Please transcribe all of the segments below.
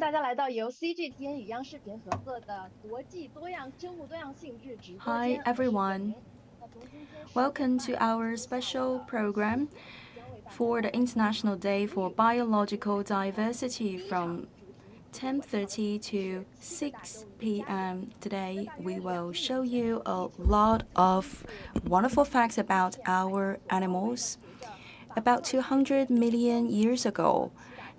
好，欢迎大家来到由 CG 体验与央视频合作的国际多样生物多样性日直播间。 Hi everyone. Welcome to our special program for the International Day for Biological Diversity from 10:30 to 6 p.m. Today we will show you a lot of wonderful facts about our animals. About 200 million years ago,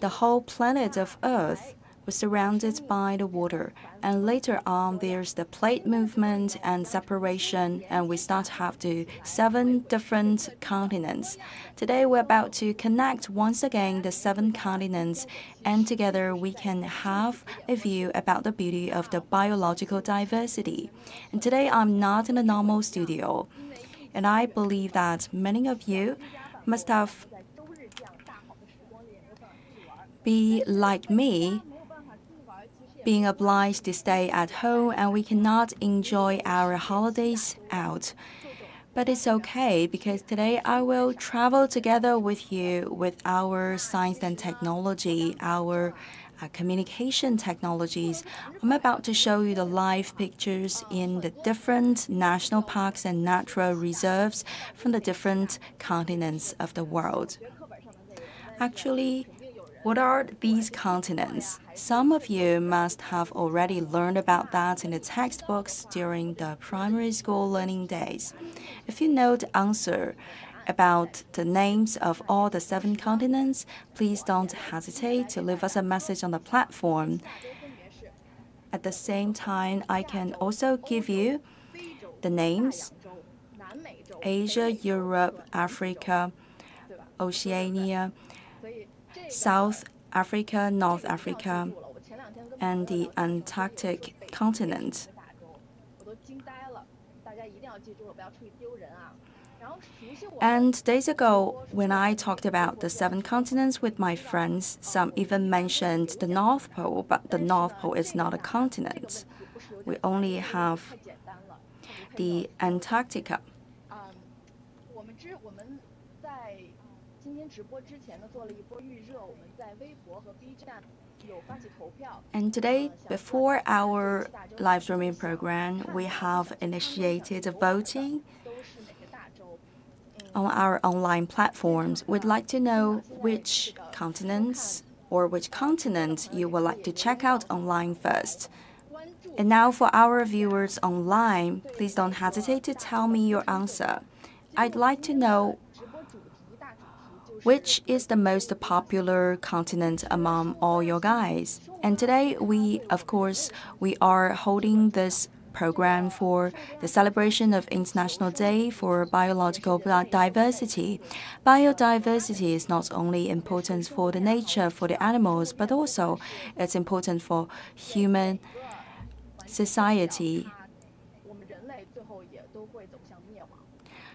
the whole planet of Earth was surrounded by the water, and later on there's the plate movement and separation, and we start to have the seven different continents. Today we're about to connect once again the seven continents, and together we can have a view about the beauty of the biological diversity. And today I'm not in a normal studio, and I believe that many of you must have be like me being obliged to stay at home and we cannot enjoy our holidays out. But it's okay because today I will travel together with you with our science and technology, our uh, communication technologies. I'm about to show you the live pictures in the different national parks and natural reserves from the different continents of the world. Actually, what are these continents? Some of you must have already learned about that in the textbooks during the primary school learning days. If you know the answer about the names of all the seven continents, please don't hesitate to leave us a message on the platform. At the same time, I can also give you the names Asia, Europe, Africa, Oceania, South Africa, North Africa, and the Antarctic continent. And days ago, when I talked about the seven continents with my friends, some even mentioned the North Pole, but the North Pole is not a continent. We only have the Antarctica. 今天直播之前呢，做了一波预热，我们在微博和 B 站有发起投票。And today, before our live streaming program, we have initiated voting on our online platforms. We'd like to know which continents or which continent you would like to check out online first. And now for our viewers online, please don't hesitate to tell me your answer. I'd like to know which is the most popular continent among all your guys. And today we of course we are holding this program for the celebration of International Day for Biological Diversity. Biodiversity is not only important for the nature, for the animals, but also it's important for human society.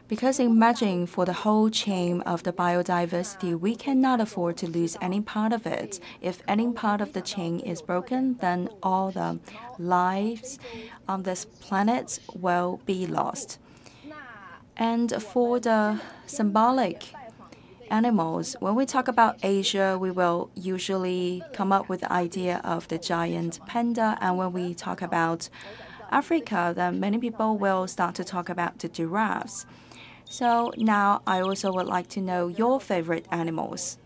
Because imagine for the whole chain of the biodiversity, we cannot afford to lose any part of it. If any part of the chain is broken, then all the lives on this planet will be lost. And for the symbolic animals, when we talk about Asia, we will usually come up with the idea of the giant panda. And when we talk about Africa, then many people will start to talk about the giraffes. So now I also would like to know your favorite animals.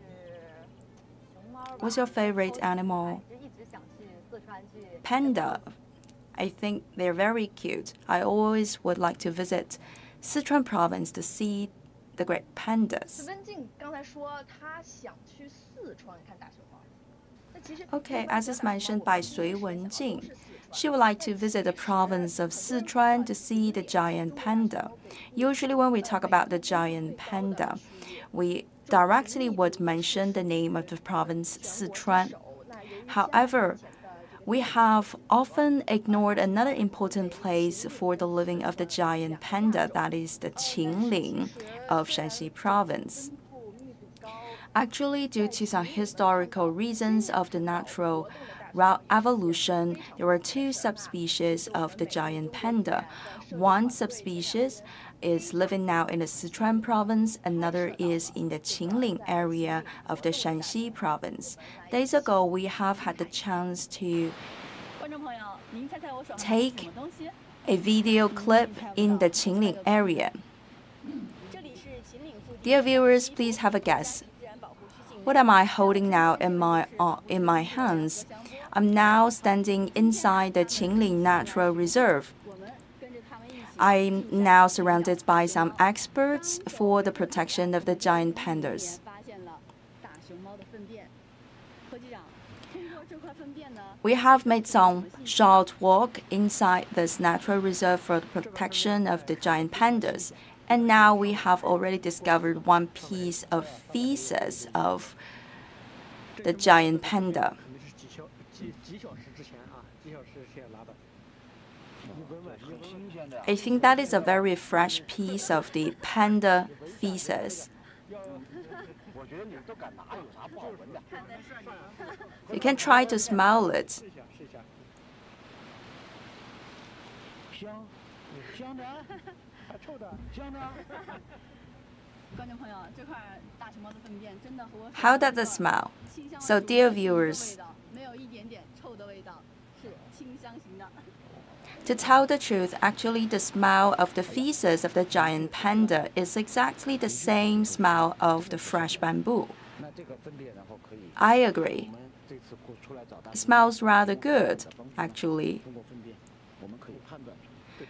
What's your favorite animal? Panda. I think they're very cute. I always would like to visit Sichuan province to see the great pandas. Okay, as is mentioned by Sui Wenjing, she would like to visit the province of Sichuan to see the giant panda. Usually, when we talk about the giant panda, we directly would mention the name of the province Sichuan. However, we have often ignored another important place for the living of the giant panda, that is the Qinling of Shaanxi province. Actually, due to some historical reasons of the natural evolution, there are two subspecies of the giant panda. One subspecies is living now in the Sichuan province, another is in the Qinling area of the Shaanxi province. Days ago, we have had the chance to take a video clip in the Qinling area. Dear viewers, please have a guess. What am I holding now in my uh, in my hands? I'm now standing inside the Qinling Natural Reserve. I'm now surrounded by some experts for the protection of the giant pandas. We have made some short walk inside this natural reserve for the protection of the giant pandas. And now we have already discovered one piece of feces of the giant panda. I think that is a very fresh piece of the panda feces. You can try to smell it. How does it smell? So, dear viewers, to tell the truth, actually, the smell of the feces of the giant panda is exactly the same smell of the fresh bamboo. I agree. Smells rather good, actually.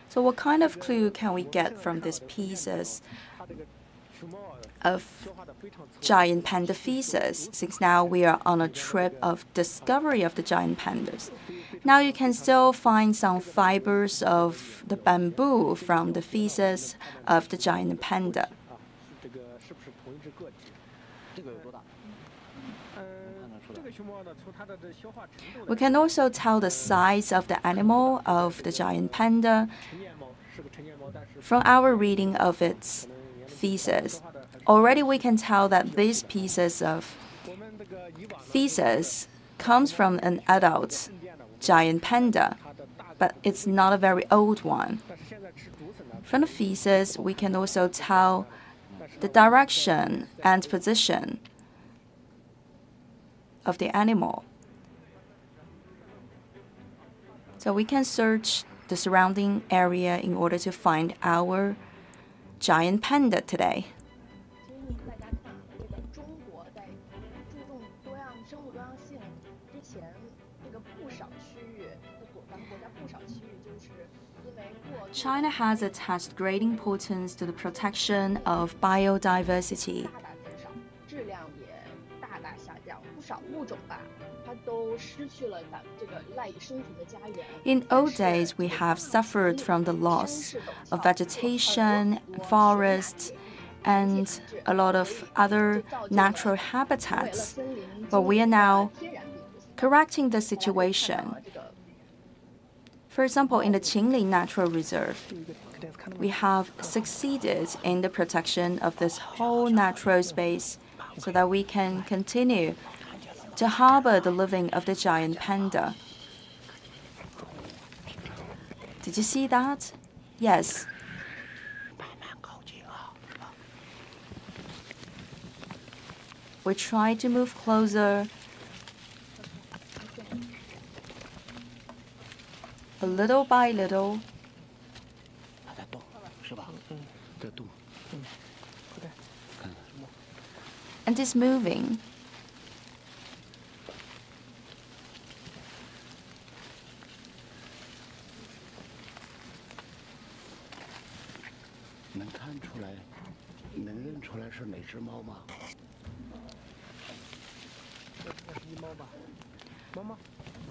So, what kind of clue can we get from these pieces of giant panda feces? Since now we are on a trip of discovery of the giant pandas. Now you can still find some fibers of the bamboo from the feces of the giant panda. We can also tell the size of the animal of the giant panda from our reading of its feces. Already we can tell that these pieces of feces comes from an adult giant panda, but it's not a very old one. From the feces, we can also tell the direction and position of the animal. So we can search the surrounding area in order to find our giant panda today. China has attached great importance to the protection of biodiversity. In old days, we have suffered from the loss of vegetation, forests, and a lot of other natural habitats. But we are now correcting the situation. For example, in the Qinling Natural Reserve, we have succeeded in the protection of this whole natural space so that we can continue to harbor the living of the giant panda. Did you see that? Yes. We try to move closer. Little by little. And it's moving.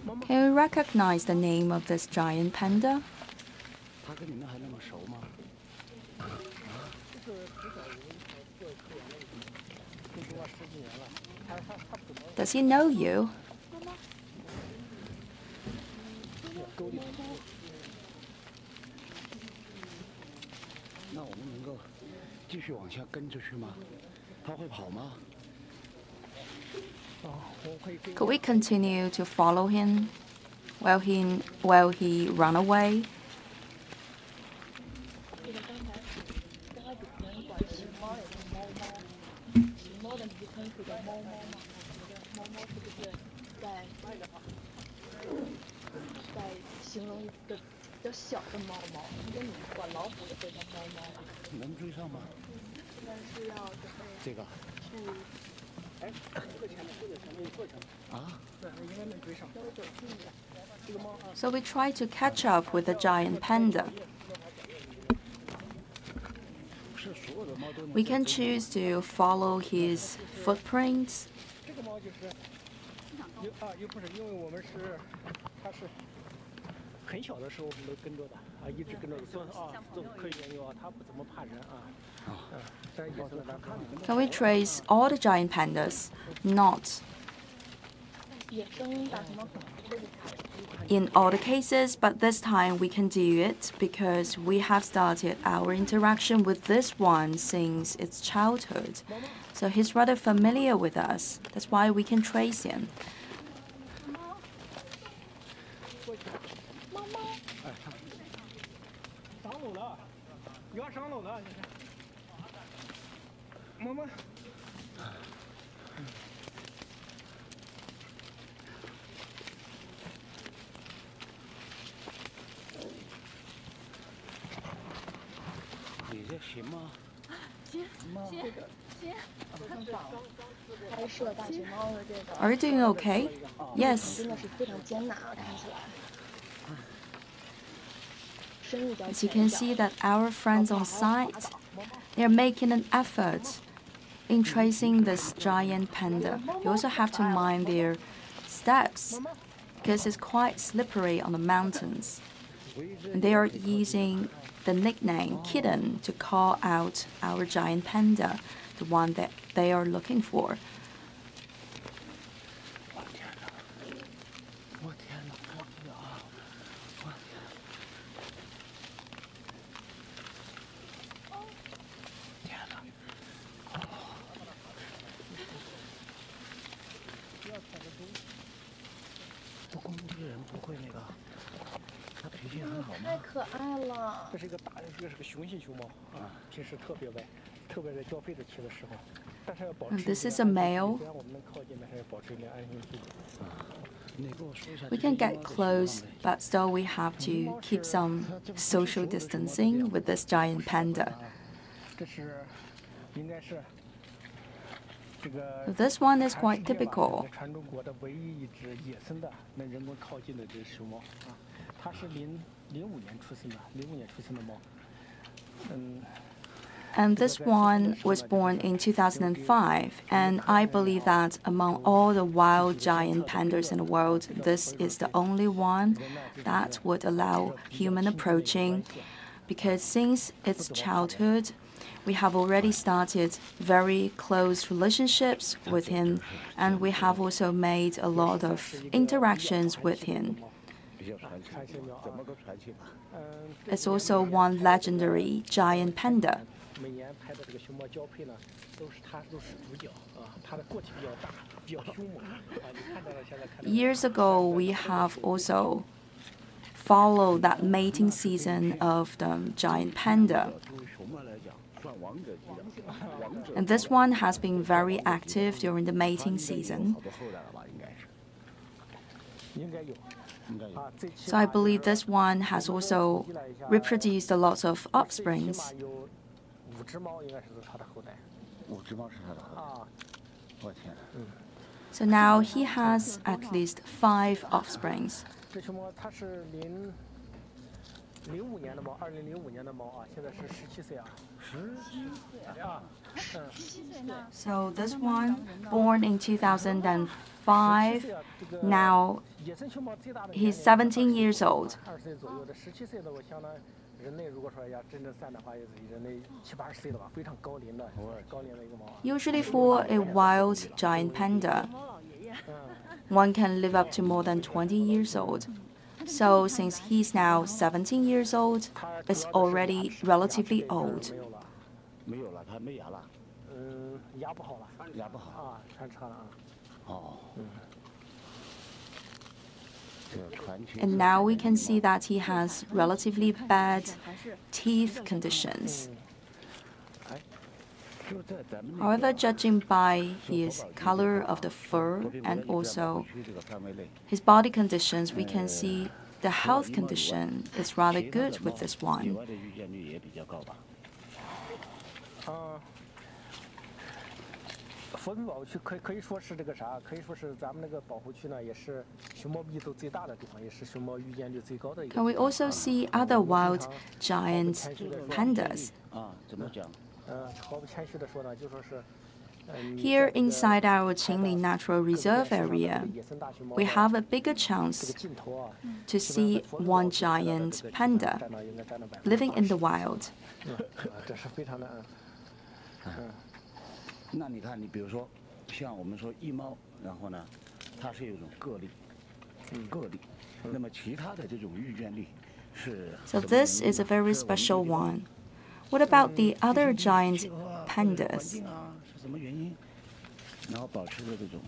Can you recognize the name of this giant panda? Does he know you? Could we continue to follow him while he while he run away? 这个刚才刚才主持人管熊猫也叫猫猫，熊猫的昵称是叫猫猫嘛？我觉得猫猫是不是在在形容一个比较小的猫猫？如果你管老虎也会叫猫猫吧？能追上吗？现在是要准备这个去啊，稍微走近一点。 So we try to catch up with the giant panda. 不是所有的猫都能。 We can choose to follow his footprints 这个猫就是，又 啊又不是，因为我们是，它是很小的时候我们都跟着的啊，一直跟着做啊做科学研究啊，它不怎么怕人啊，嗯，但是以后咱看 Can we trace all the giant pandas? Not 野生大熊猫可能不会被看人。 in all the cases, but this time we can do it because we have started our interaction with this one since its childhood. So he's rather familiar with us. That's why we can trace him. 要上楼了，你看，猫猫，你这行吗？行行行拍摄大熊猫的这个 Are you doing okay? Yes. 真的是非常艰难啊，看起来。As you can see that our friends on site, they're making an effort in tracing this giant panda. You also have to mind their steps because it's quite slippery on the mountains. And they are using the nickname kitten to call out our giant panda, the one that they are looking for. 爱了这。是一个大，这个是个雄性熊猫啊，平时特别歪，特别在交配的期的时候，但是要保持 And 一 this 定 is a 安全距离 male. 虽然我们能靠近，但是要保持一定安全距离。你给我说一下。 We can get close, but still we have to keep some social distancing with this giant panda. 啊，这是应该是这个 This one is 全 quite 世界吧 typical. 全中国的唯一一只野生的能人工靠近的这只熊猫啊，它是零零五年出生的，零五年出生的猫。嗯， And this one was born in 2005, and I believe that among all the wild giant pandas in the world, this is the only one that would allow human approaching. Because since its childhood, we have already started very close relationships with him, and we have also made a lot of interactions with him. It's also one legendary giant panda. Years ago, we have also followed that mating season of the giant panda. And this one has been very active during the mating season. So I believe this one has also reproduced lots of offsprings. So now he has at least five offsprings. So this one, born in 2005, now he's 17 years old. Usually for a wild giant panda, one can live up to more than 20 years old. So since he's now 17 years old, it's already relatively old. 没有了，没有了，它没牙了，嗯，牙不好了，牙不好。啊，全扯了啊。 哦。这个传奇 And now we can see that he has relatively bad teeth conditions. 就在咱们那 However, judging by his color of the fur 国宾 and 一直在保 also 护区这个范围内， his body conditions, we can see the health condition is rather 其他的 good with 猫 this 野 one. Can we also see other wild giant pandas? 啊，怎么讲？呃，毫不谦虚的说呢，就说是。Here inside our Qinling Natural Reserve area, we have a bigger chance to see one giant panda living in the wild. 嗯。那你看，你比如说，像我们说一猫，然后呢，它是有一种个例，个例。那么其他的这种预见力是 So this is a 呢 very special one. What about the 嗯 other giant pandas? 是什么原因？然后保持着这种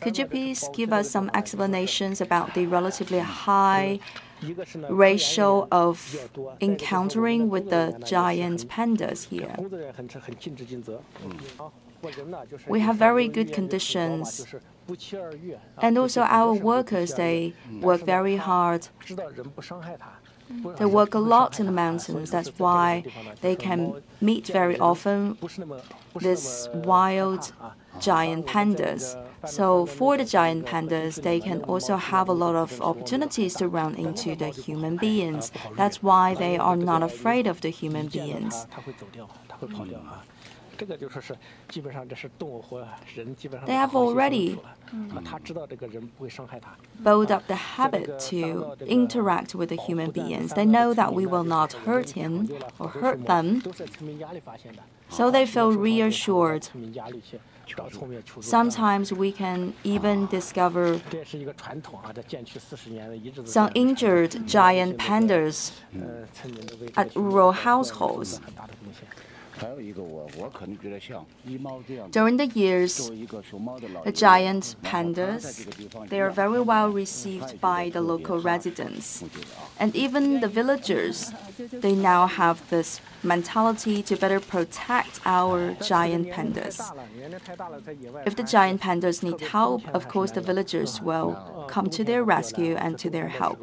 Could you please give us some explanations about the relatively high ratio of encountering with the giant pandas here? Mm. We have very good conditions. And also our workers, they work very hard. Mm. They work a lot in the mountains. That's why they can meet very often this wild giant pandas. So for the giant pandas, they can also have a lot of opportunities to run into the human beings. That's why they are not afraid of the human beings. Mm. 它，它会走掉，它会跑掉啊。这个就说是基本上这是动物和人基本上 They have 好些 already 相处了啊，它知道这个人不会伤害它。 build up the habit to interact with the human beings. They know that we will not hurt him or hurt them, 都是村民家里发现的。 so they feel 有时候会 reassured. 村民家里去到村里求助。 Sometimes we can even discover 这也是一个传统啊，这建区四十年的一直都 some 这样 injured giant pandas 呃，村民都为 at 这个 rural 熊猫 households. During the years, the giant pandas, they are very well received by the local residents. And even the villagers, they now have this mentality to better protect our giant pandas. If the giant pandas need help, of course the villagers will come to their rescue and to their help.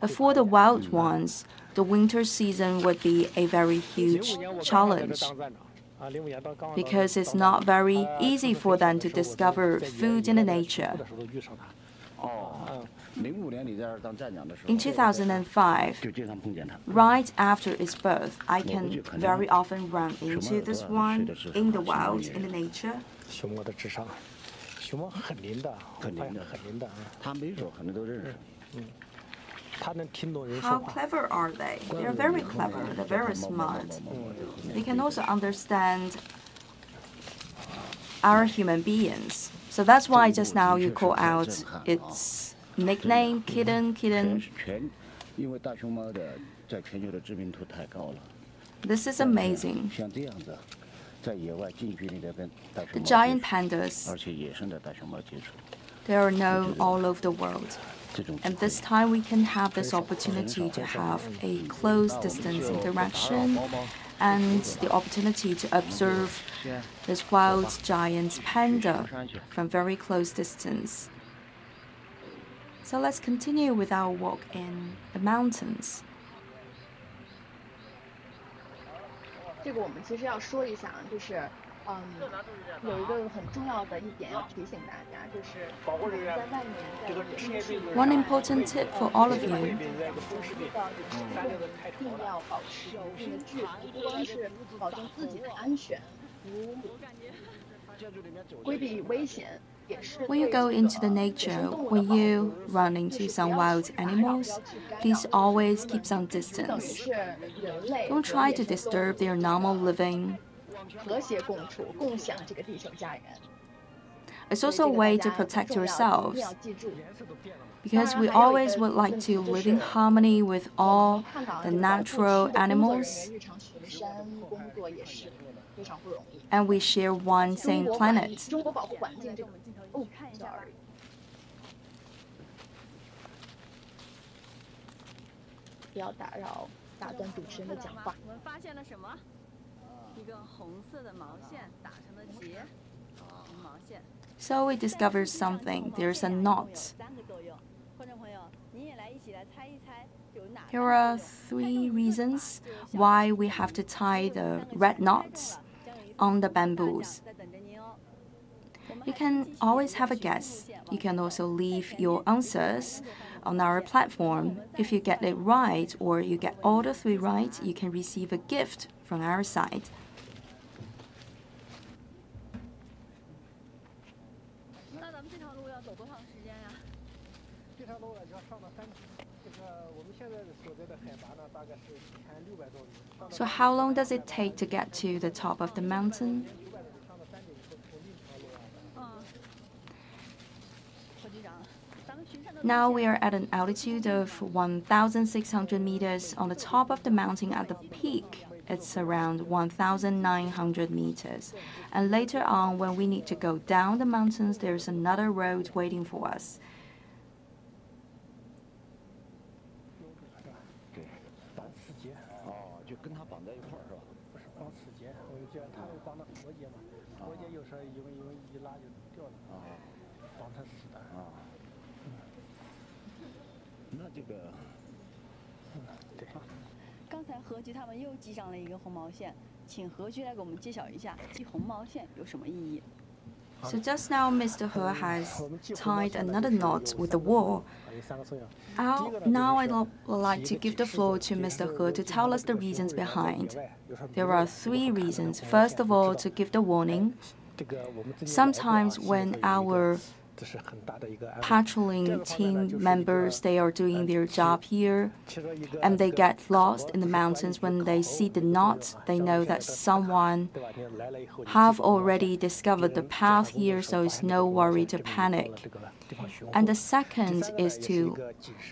But for the wild ones, the winter season would be a very huge challenge because it's not very easy for them to discover food in the nature. In 2005, right after its birth, I can very often run into this one in the wild, in the nature. How clever are they? They are very clever, they're very smart. They can also understand our human beings. So that's why just now you call out its nickname Kitten Kitten. This is amazing. The giant pandas, they are known all over the world. And this time we can have this opportunity to have a close distance interaction and the opportunity to observe this wild giant panda from very close distance. So let's continue with our walk in the mountains. 这个我们其实要说一下，啊，就是，嗯，有一个很重要的一点要提醒大家，就是我们在外面在野生区域 One 上 important tip for all of 这个 you 知道一定要保持一定的距离，不光是保证自己的安全，规避危险，也是 when you go into the nature, when you run into some wild animals, please always keep some distance. Don't try to disturb their normal living. It's also a way to protect yourselves, because we always would like to live in harmony with all the natural animals, and we share one same planet. 中国保护环境这个哦，sorry。不要打扰，打断主持人的讲话。我们发现了什么？一个红色的毛线打成了结，红毛线。So we discovered something. There's a knot. Here are three reasons why we have to tie the red knots on the bamboos. You can always have a guess. You can also leave your answers on our platform. If you get it right or you get all the three right, you can receive a gift from our side. So how long does it take to get to the top of the mountain? Now we are at an altitude of 1,600 meters on the top of the mountain at the peak. It's around 1,900 meters. And later on, when we need to go down the mountains, there's another road waiting for us. 这个，嗯，对。刚才何局他们又系上了一个红毛线，请何局来给我们揭晓一下系红毛线有什么意义。So just now, Mr. He has tied another knot with the wall. now I'd like to give the floor to Mr. He to tell us the reasons behind. There are three reasons. First of all, to give the warning. Sometimes when our patrolling team members they are doing their job here and they get lost in the mountains when they see the knot. They know that someone have already discovered the path here so it's no worry to panic. And the second is to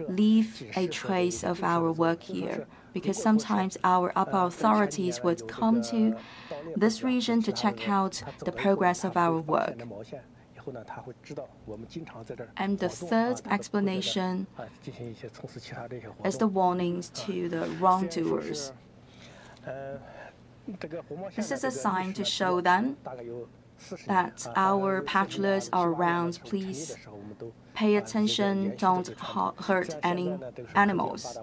leave a trace of our work here because sometimes our upper authorities would come to this region to check out the progress of our work and the third explanation is the warnings to the wrongdoers. This is a sign to show them that our patrollers are around. Please pay attention, don't hurt any animals.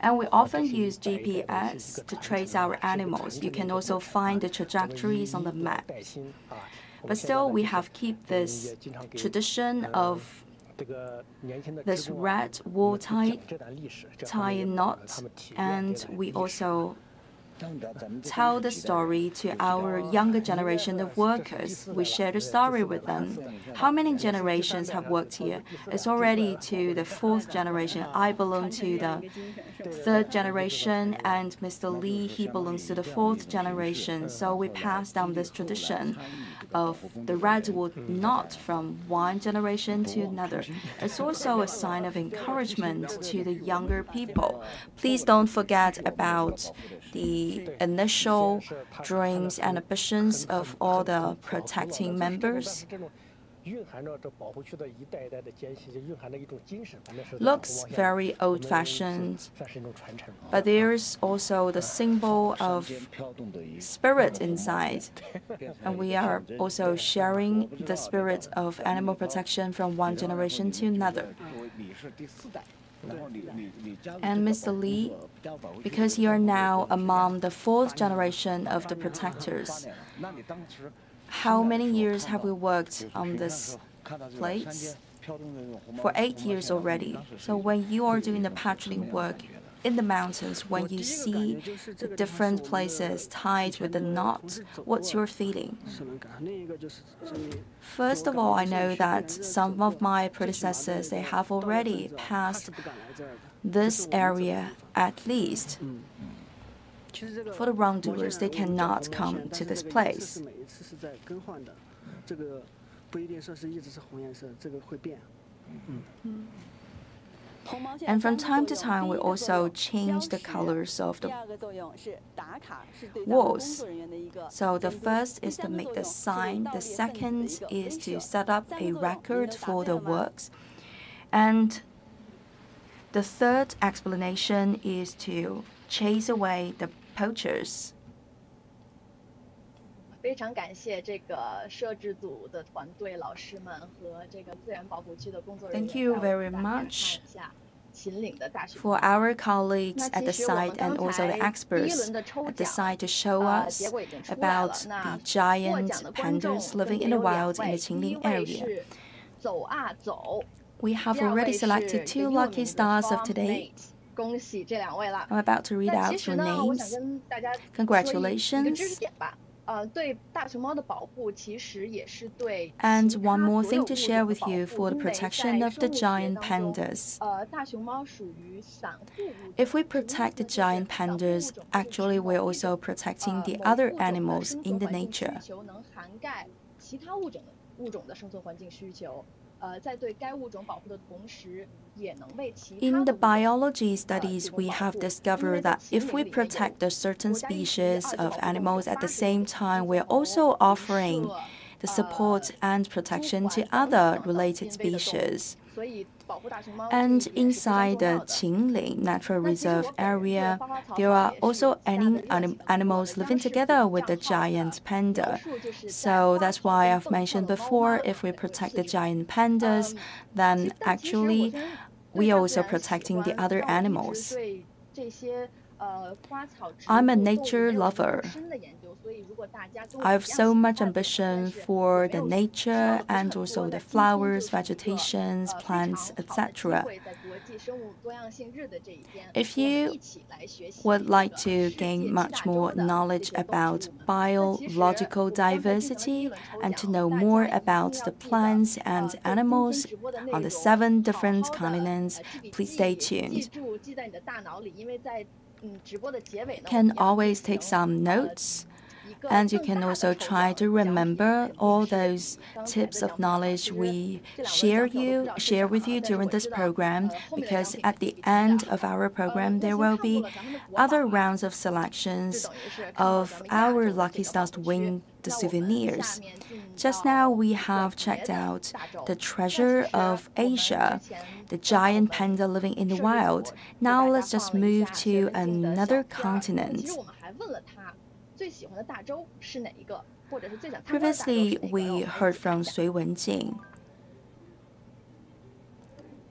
And we often use GPS to trace our animals. You can also find the trajectories on the map. But still, we have keep this tradition of this red tie, tie knot, and we also tell the story to our younger generation of workers. We share the story with them. How many generations have worked here? It's already to the fourth generation. I belong to the third generation, and Mr. Lee, he belongs to the fourth generation. So we pass down this tradition of the redwood knot from one generation to another. It's also a sign of encouragement to the younger people. Please don't forget about the initial dreams and ambitions of all the protecting members. Looks very old fashioned, but there's also the symbol of spirit inside. And we are also sharing the spirit of animal protection from one generation to another. And Mr. Lee, because you are now among the fourth generation of the protectors, how many years have we worked on this place? For eight years already. So when you are doing the patrolling work in the mountains, when you see the different places tied with the knot, what's your feeling? First of all, I know that some of my predecessors, they have already passed this area at least. For the wrongdoers, they cannot come to this place. And from time to time, we also change the colors of the walls. So the first is to make the sign, the second is to set up a record for the works. And the third explanation is to chase away the poachers. 非常感谢这个摄制组的团队、老师们和这个自然保护区的工作人员。Thank you very much. For our colleagues at the site and also the experts at the site to show us about the giant pandas living in the wild in the Qinling area. We have already selected two lucky stars of today. I'm about to read out your names. Congratulations. And one more thing to share with you for the protection of the giant pandas. If we protect the giant pandas, actually we're also protecting the other animals in the nature. In the biology studies, we have discovered that if we protect a certain species of animals at the same time, we're also offering the support and protection to other related species. And inside the Qinling Natural Reserve area, there are also any animals living together with the giant panda. So that's why I've mentioned before if we protect the giant pandas, then actually we are also protecting the other animals. I'm a nature lover. I have so much ambition for the nature and also the flowers, vegetations, plants, etc. If you would like to gain much more knowledge about biological diversity and to know more about the plants and animals on the seven different continents, please stay tuned. can always take some notes and you can also try to remember all those tips of knowledge we share you share with you during this program because at the end of our program there will be other rounds of selections of our lucky stars to win the souvenirs. Just now we have checked out the treasure of Asia, the giant panda living in the wild. Now let's just move to another continent. Previously, we heard from Sui Wenjing.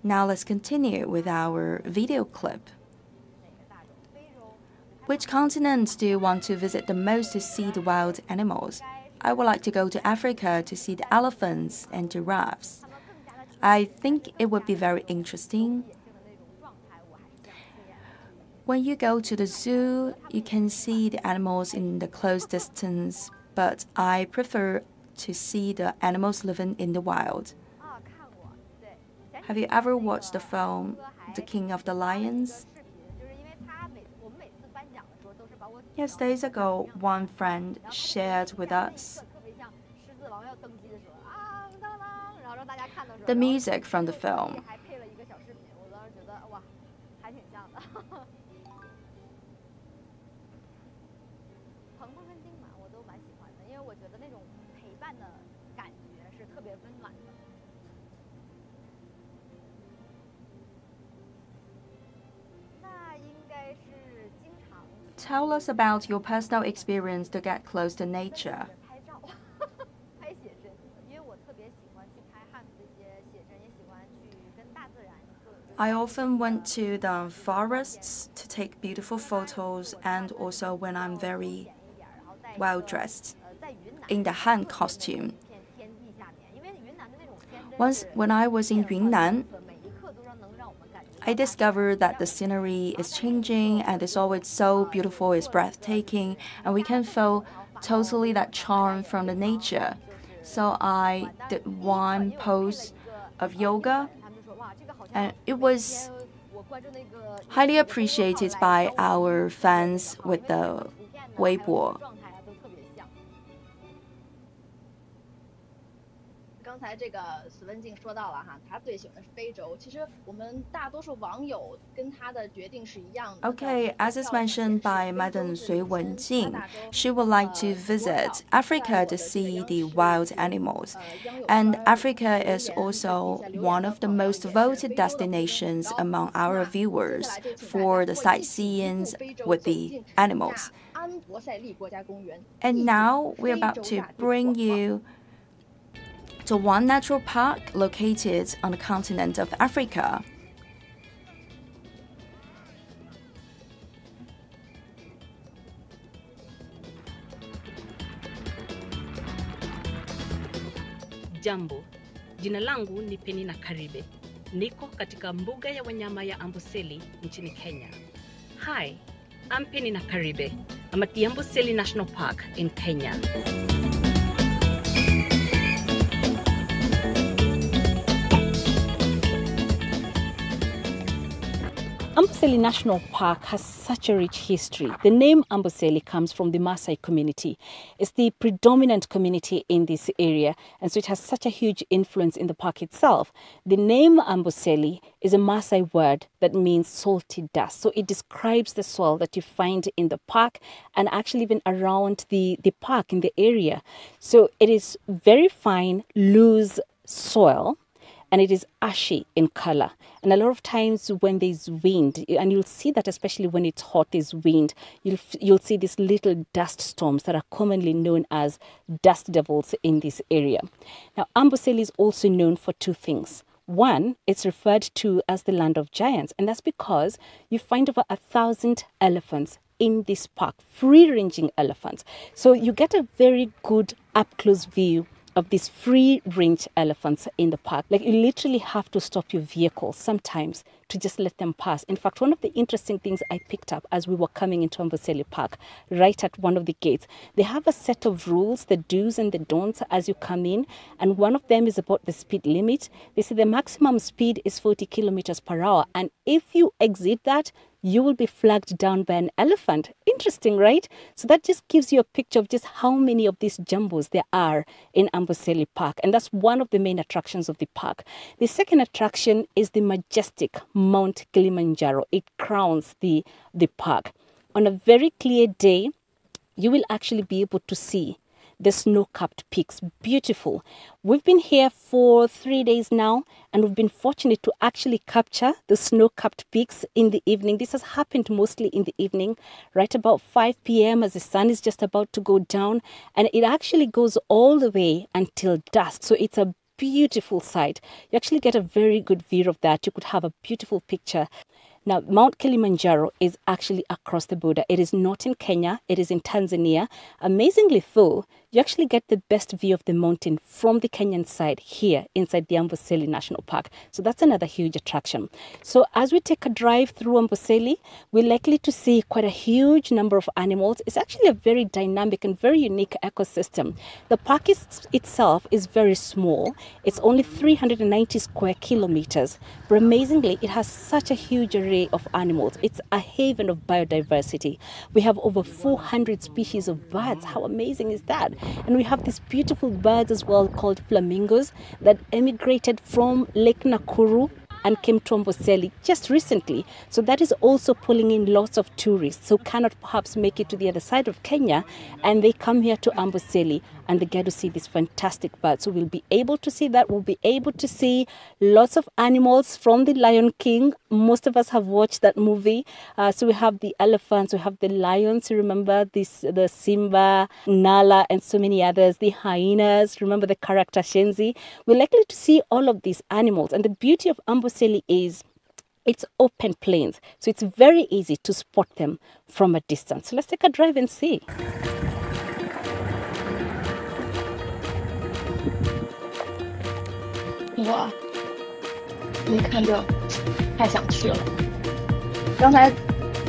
Now let's continue with our video clip. Which continent do you want to visit the most to see the wild animals? I would like to go to Africa to see the elephants and giraffes. I think it would be very interesting when you go to the zoo, you can see the animals in the close distance, but I prefer to see the animals living in the wild. Have you ever watched the film The King of the Lions? Yes, days ago, one friend shared with us the music from the film. Tell us about your personal experience to get close to nature. I often went to the forests to take beautiful photos and also when I'm very well dressed in the Han costume. Once when I was in Yunnan, I discovered that the scenery is changing and it's always so beautiful, it's breathtaking, and we can feel totally that charm from the nature. So I did one pose of yoga, and it was highly appreciated by our fans with the Weibo. 刚才这个史文静说到了哈，他最喜欢的是非洲。其实我们大多数网友跟他的决定是一样的。Okay, as is mentioned by Madam Sui Wenjing, she would like to visit Africa to see the wild animals. And Africa is also one of the most voted destinations among our viewers for the sightseeing with the animals. And now we're about to bring you to one natural park located on the continent of Africa. Jambo, jina langu ni Penina Karibe. Niko katika mbuga ya wanyama ya Amboseli nchini Kenya. Hi, I'm Penina Karibe. I'm at the Amboseli National Park in Kenya. Amboseli National Park has such a rich history. The name Amboseli comes from the Maasai community. It's the predominant community in this area, and so it has such a huge influence in the park itself. The name Amboseli is a Maasai word that means salty dust. So it describes the soil that you find in the park and actually even around the, the park in the area. So it is very fine, loose soil and it is ashy in color. And a lot of times when there's wind, and you'll see that especially when it's hot, there's wind, you'll, you'll see these little dust storms that are commonly known as dust devils in this area. Now, Amboseli is also known for two things. One, it's referred to as the land of giants, and that's because you find over a thousand elephants in this park, free ranging elephants. So you get a very good up close view of these free range elephants in the park. Like you literally have to stop your vehicle sometimes to just let them pass. In fact, one of the interesting things I picked up as we were coming into Amboseli Park, right at one of the gates, they have a set of rules, the do's and the don'ts as you come in. And one of them is about the speed limit. They say the maximum speed is 40 kilometers per hour. And if you exceed that, you will be flagged down by an elephant. Interesting, right? So that just gives you a picture of just how many of these jumbos there are in Amboseli Park. And that's one of the main attractions of the park. The second attraction is the majestic Mount Kilimanjaro. It crowns the, the park. On a very clear day, you will actually be able to see the snow-capped peaks. Beautiful. We've been here for three days now and we've been fortunate to actually capture the snow-capped peaks in the evening. This has happened mostly in the evening, right about 5 p.m. as the sun is just about to go down and it actually goes all the way until dusk. So it's a beautiful sight. You actually get a very good view of that. You could have a beautiful picture now, Mount Kilimanjaro is actually across the border. It is not in Kenya, it is in Tanzania. Amazingly, though, you actually get the best view of the mountain from the Kenyan side here inside the Amboseli National Park. So that's another huge attraction. So as we take a drive through Amboseli, we're likely to see quite a huge number of animals. It's actually a very dynamic and very unique ecosystem. The park is, itself is very small. It's only 390 square kilometers, but amazingly, it has such a huge array of animals. It's a haven of biodiversity. We have over 400 species of birds. How amazing is that? And we have these beautiful birds as well called flamingos that emigrated from Lake Nakuru and came to Amboseli just recently. So that is also pulling in lots of tourists who cannot perhaps make it to the other side of Kenya and they come here to Amboseli and they get to see this fantastic bird. So we'll be able to see that. We'll be able to see lots of animals from the Lion King. Most of us have watched that movie. Uh, so we have the elephants, we have the lions. You remember this, the Simba, Nala, and so many others. The hyenas. Remember the character Shenzi. We're likely to see all of these animals. And the beauty of Amboseli is it's open plains, so it's very easy to spot them from a distance. So let's take a drive and see. 哇，一看就太想去了。刚才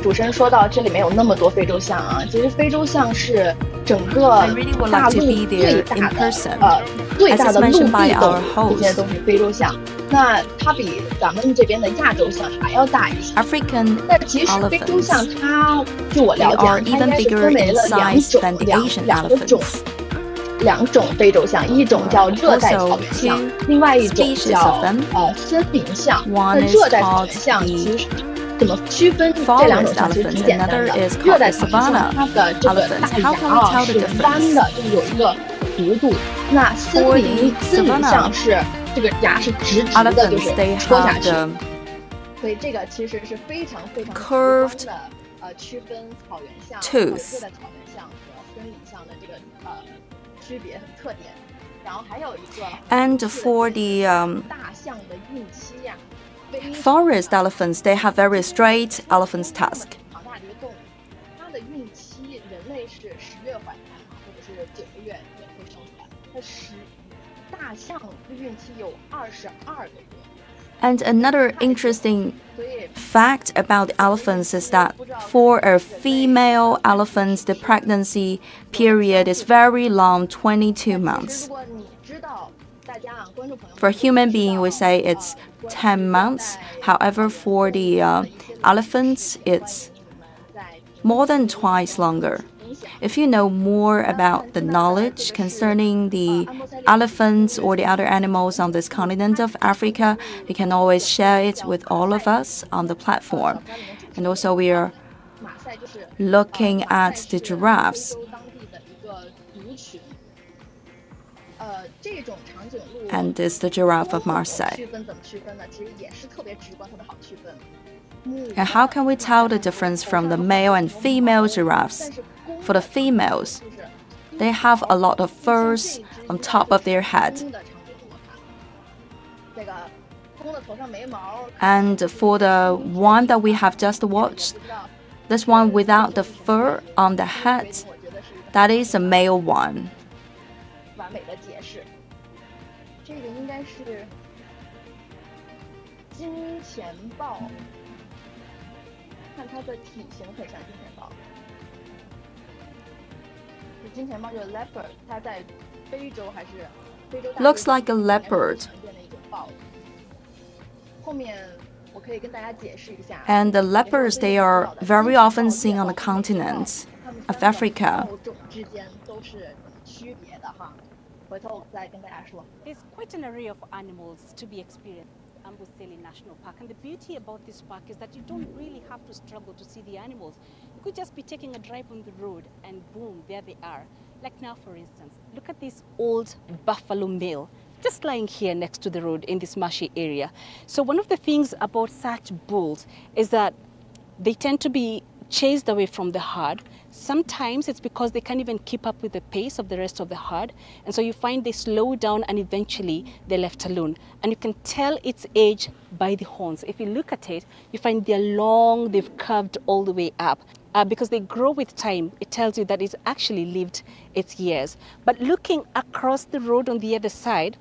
主持人说到这里面有那么多非洲象啊，其实非洲象是整个大陆最大的呃最大的陆地的这些都是非洲象。那它比咱们这边的亚洲象还要大一些。但其实非洲象它，据我了解，它应该是分为了两种两两个种。两种非洲象，一种叫热带草原象，另外一种叫呃森林象。那热带草原象其实怎么区分这两种象其实挺简单的。热带草原象它的这个大牙啊是弯的，就是有一个弧度。那森林森林象是这个牙是直直的，就是戳下去。所以这个其实是非常非常直观的呃区分草原象和热带草原象和森林象的这个呃。And for the um, forest elephants, they have very straight elephant's tusk. And another interesting fact about elephants is that for a female elephant, the pregnancy period is very long 22 months. For human being, we say it's 10 months. However, for the uh, elephants, it's more than twice longer. If you know more about the knowledge concerning the elephants or the other animals on this continent of Africa, you can always share it with all of us on the platform. And also, we are looking at the giraffes. And this is the giraffe of Maasai. And how can we tell the difference from the male and female giraffes? For the females, they have a lot of furs on top of their head. And for the one that we have just watched, this one without the fur on the head, that is a male one. 金钱豹。金钱豹就是 leopard，它在非洲还是非洲？Looks like a leopard. And the leopards, they are very often seen on the continent of Africa. There's quite an array of animals to be experienced. Amboseli National Park. And the beauty about this park is that you don't really have to struggle to see the animals. You could just be taking a drive on the road and boom, there they are. Like now, for instance, look at this old buffalo male just lying here next to the road in this marshy area. So one of the things about such bulls is that they tend to be chased away from the herd. Sometimes it's because they can't even keep up with the pace of the rest of the herd. And so you find they slow down and eventually they're left alone. And you can tell its age by the horns. If you look at it, you find they're long, they've curved all the way up. Uh, because they grow with time, it tells you that it's actually lived its years. But looking across the road on the other side,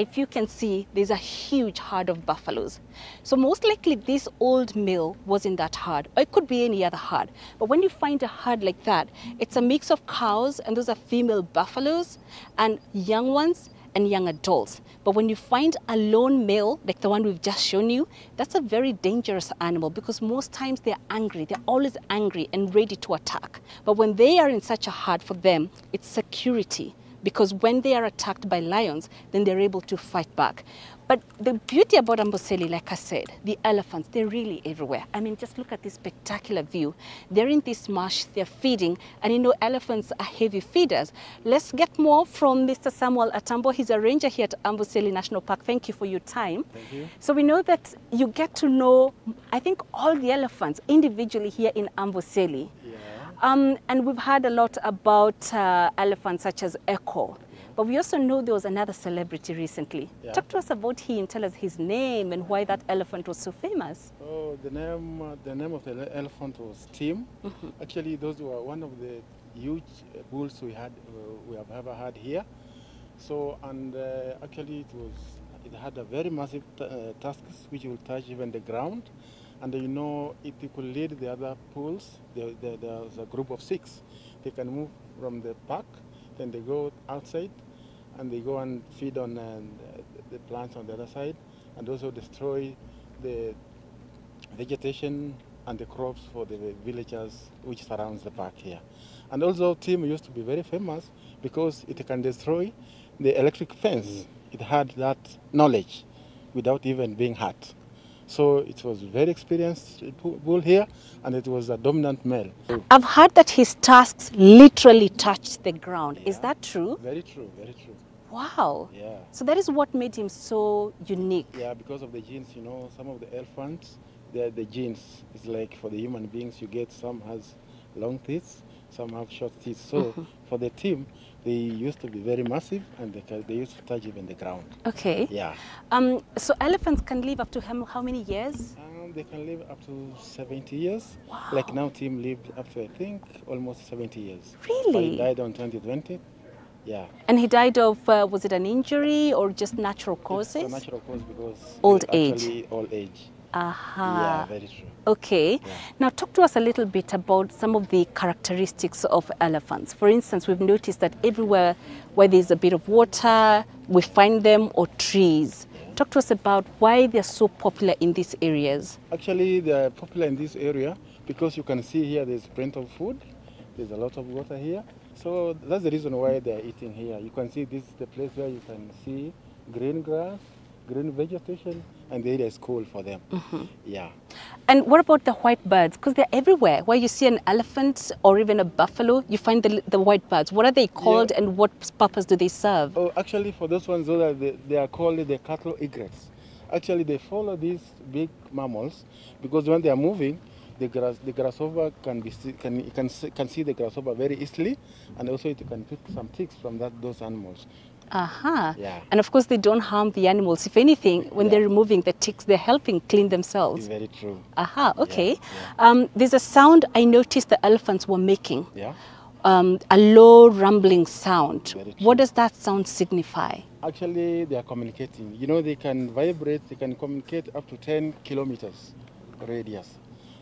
if you can see, there's a huge herd of buffaloes. So most likely this old mill was in that herd, or it could be any other herd. But when you find a herd like that, it's a mix of cows, and those are female buffaloes, and young ones, and young adults. But when you find a lone male, like the one we've just shown you, that's a very dangerous animal because most times they're angry. They're always angry and ready to attack. But when they are in such a herd for them, it's security because when they are attacked by lions, then they're able to fight back. But the beauty about Amboseli, like I said, the elephants, they're really everywhere. I mean, just look at this spectacular view. They're in this marsh, they're feeding, and you know elephants are heavy feeders. Let's get more from Mr. Samuel Atambo. He's a ranger here at Amboseli National Park. Thank you for your time. Thank you. So we know that you get to know, I think, all the elephants individually here in Amboseli. Yeah. Um, and we've heard a lot about uh, elephants such as Echo. But we also know there was another celebrity recently. Yeah. Talk to us about him, tell us his name and why that elephant was so famous. Oh, the name, uh, the name of the elephant was Tim. Mm -hmm. Actually, those were one of the huge bulls we had, uh, we have ever had here. So, and uh, actually it was, it had a very massive uh, tusks which will touch even the ground. And you know, if you could lead the other pools, there, there, there's a group of six. They can move from the park, then they go outside, and they go and feed on uh, the, the plants on the other side, and also destroy the vegetation and the crops for the villagers which surrounds the park here. And also Tim used to be very famous because it can destroy the electric fence. It had that knowledge without even being hurt. So it was very experienced bull here, and it was a dominant male. I've heard that his tusks literally touched the ground. Yeah. Is that true? Very true, very true. Wow. Yeah. So that is what made him so unique. Yeah, because of the genes, you know, some of the elephants, the the genes. It's like for the human beings, you get some has long teeth, some have short teeth. So mm -hmm. for the team, they used to be very massive and they, they used to touch even the ground. Okay. Yeah. Um, so elephants can live up to how, how many years? Um, they can live up to 70 years. Wow. Like now, Tim lived up to, I think, almost 70 years. Really? But he died on 2020. Yeah. And he died of, uh, was it an injury or just natural causes? Natural cause because old age. Old age. Aha. Yeah, very true. Okay. Yeah. Now talk to us a little bit about some of the characteristics of elephants. For instance, we've noticed that everywhere where there's a bit of water, we find them or trees. Yeah. Talk to us about why they're so popular in these areas. Actually, they're popular in this area because you can see here there's plenty of food. There's a lot of water here. So that's the reason why they're eating here. You can see this is the place where you can see green grass, green vegetation, and the area is cool for them. Mm -hmm. Yeah. And what about the white birds? Because they're everywhere. Where you see an elephant or even a buffalo, you find the, the white birds. What are they called yeah. and what purpose do they serve? Oh, actually, for those ones, those are the, they are called the cattle egrets. Actually, they follow these big mammals because when they are moving, the grass the grasshopper can be can can can see the grasshopper very easily, and also it can pick some ticks from that those animals. Aha. Yeah. And of course, they don't harm the animals. If anything, when yeah. they're removing the ticks, they're helping clean themselves. Very true. Aha. Okay. Yeah. Yeah. Um, there's a sound I noticed the elephants were making. Yeah. Um, a low rumbling sound. What does that sound signify? Actually, they are communicating. You know, they can vibrate. They can communicate up to 10 kilometers radius.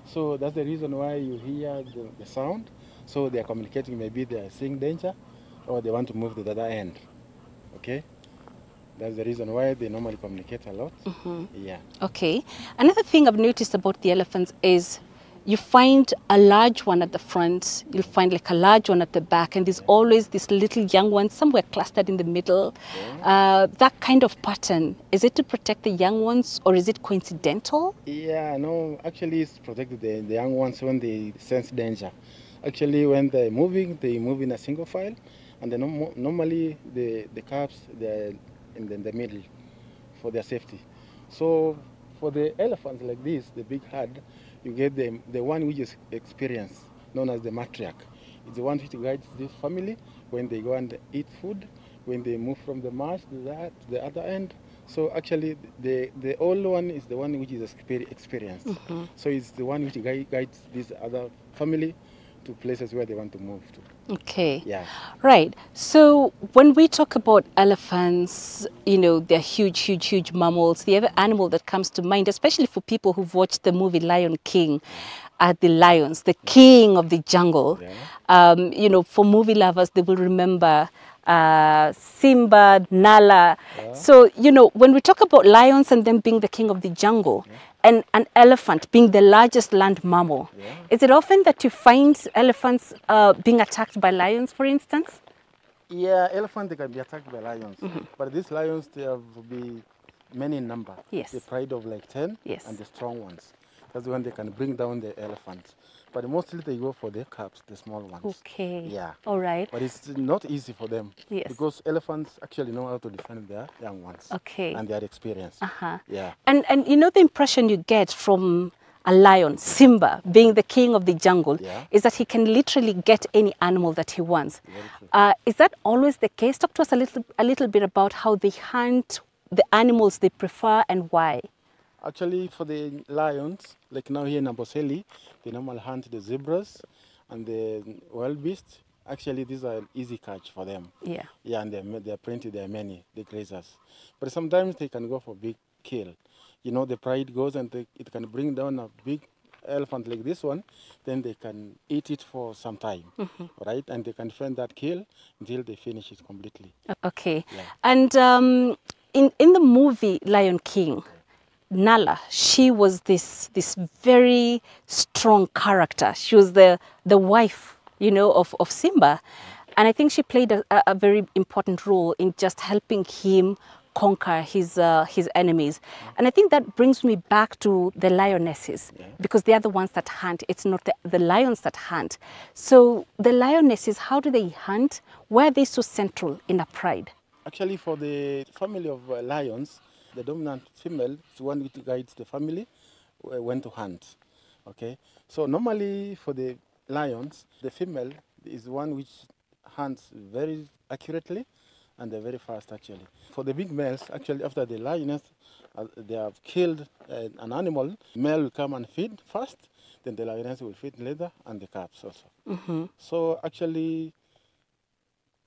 So that's the reason why you hear the, the sound. So they are communicating. Maybe they are seeing danger, or they want to move to the other end. Okay. That's the reason why they normally communicate a lot. Mm -hmm. Yeah. Okay. Another thing I've noticed about the elephants is you find a large one at the front, you'll find like a large one at the back, and there's always this little young one somewhere clustered in the middle. Yeah. Uh, that kind of pattern, is it to protect the young ones or is it coincidental? Yeah, no, actually it's protected the, the young ones when they sense danger. Actually, when they're moving, they move in a single file and then normally the, the calves they're in the, in the, middle for their safety. So for the elephants like this, the big herd, you get the, the one which is experienced, known as the matriarch. It's the one which guides this family when they go and eat food, when they move from the marsh to that, to the other end. So actually, the, the old one is the one which is experienced. Mm -hmm. So it's the one which guides this other family to places where they want to move to. Okay. Yeah. Right. So when we talk about elephants, you know, they're huge, huge, huge mammals. The other animal that comes to mind, especially for people who've watched the movie Lion King, are the lions, the king of the jungle. Yeah. Um, you know, for movie lovers, they will remember uh, Simba, Nala. Yeah. So, you know, when we talk about lions and them being the king of the jungle, yeah and an elephant being the largest land mammal. Yeah. Is it often that you find elephants uh, being attacked by lions, for instance? Yeah, elephants they can be attacked by lions. Mm -hmm. But these lions, they have be many in number. Yes. The pride of like 10 yes. and the strong ones. That's when they can bring down the elephants. But mostly they go for their cubs, the small ones. Okay. Yeah. All right. But it's not easy for them. Yes. Because elephants actually know how to defend their young ones. Okay. And their experience. Uh-huh. Yeah. And and you know the impression you get from a lion, Simba, being the king of the jungle, yeah. is that he can literally get any animal that he wants. Uh, is that always the case? Talk to us a little, a little bit about how they hunt the animals they prefer and why. Actually, for the lions, like now here in Amboseli, they normally hunt the zebras and the wild beasts. Actually, these are easy catch for them. Yeah. Yeah, and they're, they're plenty, there are many, the grazers. But sometimes they can go for big kill. You know, the pride goes and they, it can bring down a big elephant like this one, then they can eat it for some time, mm -hmm. right? And they can defend that kill until they finish it completely. Okay. Yeah. And um, in, in the movie Lion King, Nala, she was this this very strong character. She was the the wife, you know, of, of Simba. And I think she played a, a very important role in just helping him conquer his uh, his enemies. And I think that brings me back to the lionesses because they are the ones that hunt. It's not the, the lions that hunt. So the lionesses, how do they hunt? Why are they so central in a pride? Actually, for the family of uh, lions, the dominant female is the one which guides the family uh, when to hunt. Okay, so normally for the lions, the female is the one which hunts very accurately and they're very fast actually. For the big males, actually after the lioness, uh, they have killed uh, an animal, male will come and feed first, then the lioness will feed later, and the calves also. Mm -hmm. So actually,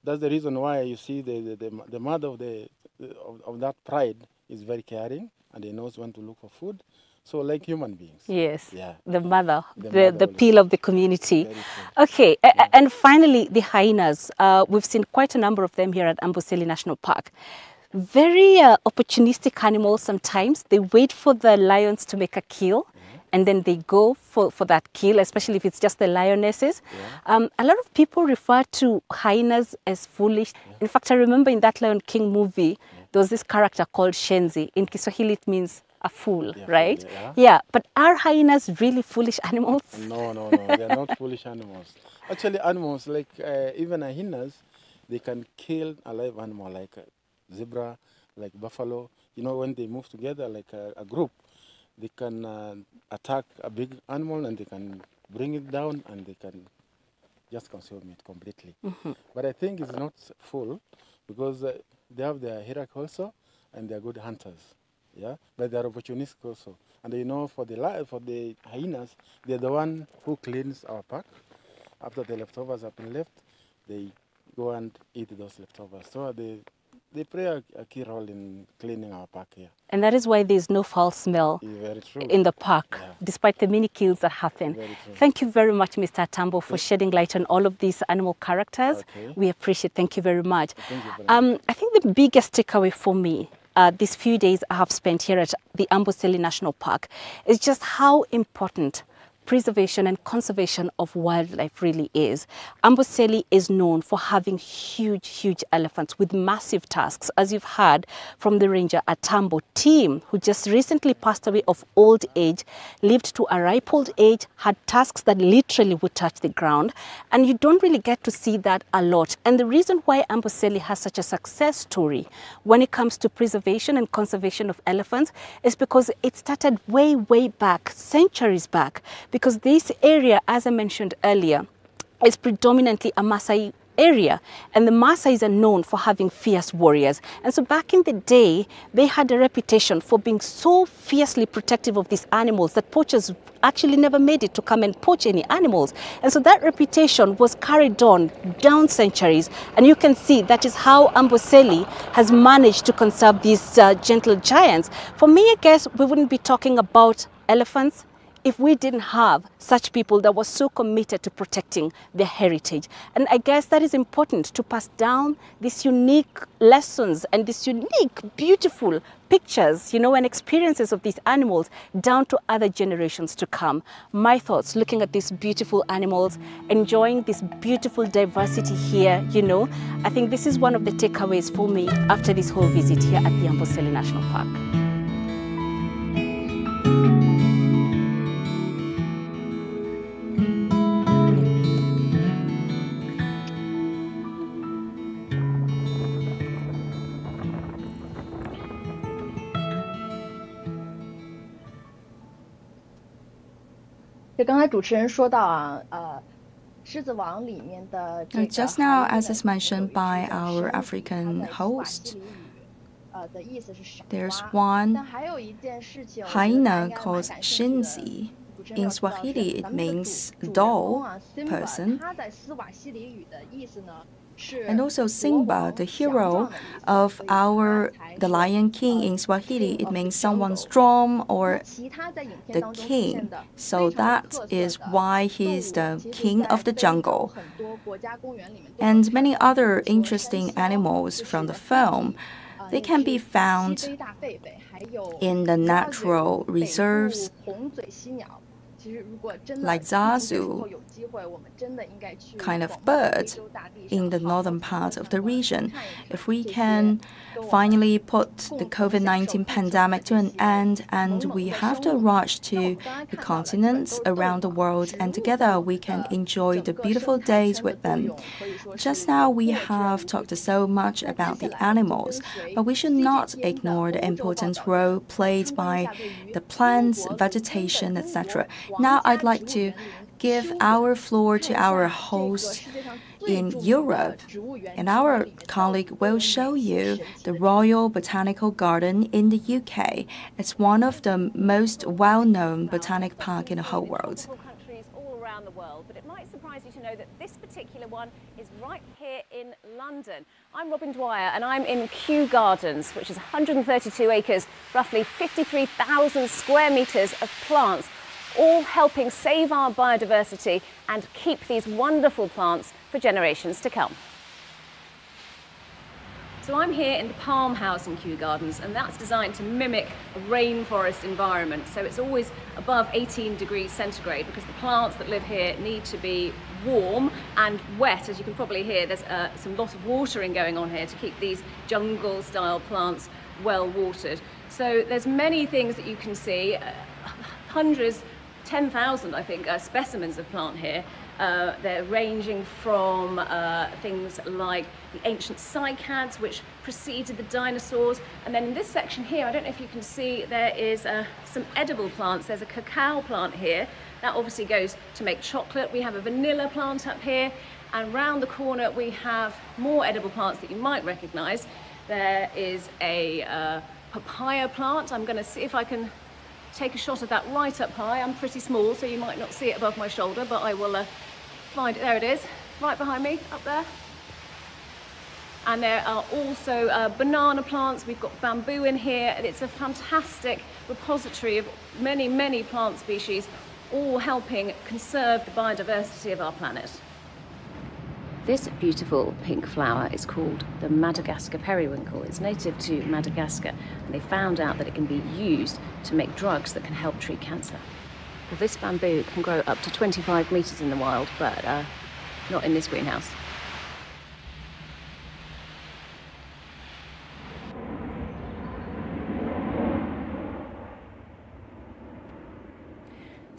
that's the reason why you see the, the, the, the mother of, the, of, of that pride is very caring and he knows when to look for food. So like human beings. Yes. Yeah. The mother, The the, mother the peel of the community. Okay, a- and finally, the hyenas. Uh, we've seen quite a number of them here at Amboseli National Park. Very uh, opportunistic animals sometimes. They wait for the lions to make a kill. And then they go for, for that kill, especially if it's just the lionesses. Um, a lot of people refer to hyenas as foolish. In fact, I remember in that Lion King movie, there was this character called Shenzi. In Kiswahili, it means a fool, Yeah, right? yeah. yeah, but are hyenas really foolish animals? No, no, no. They're not foolish animals. Actually, animals like uh, even hyenas, they can kill a live animal like a zebra, like buffalo. You know, when they move together like a, a group, they can uh, attack a big animal and they can bring it down and they can just consume it completely. But I think it's not full because uh, they have their hierarchy also and they're good hunters. Yeah, but they're opportunistic also. And you know, for the for the hyenas, they're the one who cleans our park. After the leftovers have been left, they go and eat those leftovers. So they they play a, a key role in cleaning our park here. And that is why there's no foul smell It's very true. in the park, Yeah. despite the many kills that happen. Thank you very much, Mr. Tambo, for shedding light on all of these animal characters. Okay. We appreciate. Thank you very much. Thank you very Um, I think the biggest takeaway for me uh, these few days I have spent here at the Amboseli National Park is just how important preservation and conservation of wildlife really is. Amboseli is known for having huge, huge elephants with massive tusks, as you've heard from the ranger Atambo Tim, who just recently passed away of old age, lived to a ripe old age, had tusks that literally would touch the ground, and you don't really get to see that a lot. And the reason why Amboseli has such a success story when it comes to preservation and conservation of elephants is because it started way, way back, centuries back, because this area, as I mentioned earlier, is predominantly a Maasai area and the Maasais are known for having fierce warriors. And so back in the day they had a reputation for being so fiercely protective of these animals that poachers actually never made it to come and poach any animals. And so that reputation was carried on down centuries and you can see that is how Amboseli has managed to conserve these uh, gentle giants. For me I guess we wouldn't be talking about elephants if we didn't have such people that were so committed to protecting their heritage. And I guess that is important to pass down these unique lessons and these unique, beautiful pictures, you know, and experiences of these animals down to other generations to come. My thoughts looking at these beautiful animals, enjoying this beautiful diversity here, you know, I think this is one of the takeaways for me after this whole visit here at the Amboseli National Park. And uh, just now, as is mentioned by our African host, there's one hyena called Shenzi. In Swahili, it means doll, person. And also Simba, the hero of our The Lion King in Swahili, it means someone strong or the king. So that is why he's the king of the jungle. And many other interesting animals from the film. They can be found in the natural reserves like zazu kind of birds in the northern part of the region. If we can finally put the COVID 19 pandemic to an end and we have to rush to the continents around the world, and together we can enjoy the beautiful days with them. Just now, we have talked so much about the animals, but we should not ignore the important role played by the plants, vegetation, etc. Now, I'd like to give our floor to our host in Europe, and our colleague will show you the Royal Botanical Garden in the UK. It's one of the most well-known botanic park in the whole world. Around the world, but it might surprise you to know that this particular one is right here in London. I'm Robin Dwyer and I'm in Kew Gardens, which is 132 acres, roughly 53,000 square metres of plants all helping save our biodiversity and keep these wonderful plants for generations to come. So I'm here in the Palm House in Kew Gardens and that's designed to mimic a rainforest environment. So it's always above 18 degrees centigrade because the plants that live here need to be warm and wet. As you can probably hear, there's uh, some lot of watering going on here to keep these jungle style plants well watered. So there's many things that you can see, uh, hundreds 10,000, I think, uh, specimens of plant here. Uh, they're ranging from uh, things like the ancient cycads, which preceded the dinosaurs. And then in this section here, I don't know if you can see, there is uh, some edible plants. There's a cacao plant here. That obviously goes to make chocolate. We have a vanilla plant up here. And round the corner, we have more edible plants that you might recognize. There is a uh, papaya plant. I'm going to see if I can take a shot of that right up high. I'm pretty small, so you might not see it above my shoulder, but I will uh, find it. There it is, right behind me, up there. And there are also uh, banana plants. We've got bamboo in here. And it's a fantastic repository of many, many plant species, all helping conserve the biodiversity of our planet. This beautiful pink flower is called the Madagascar periwinkle. It's native to Madagascar and they found out that it can be used to make drugs that can help treat cancer. Well, this bamboo can grow up to 25 metres in the wild, but uh, not in this greenhouse.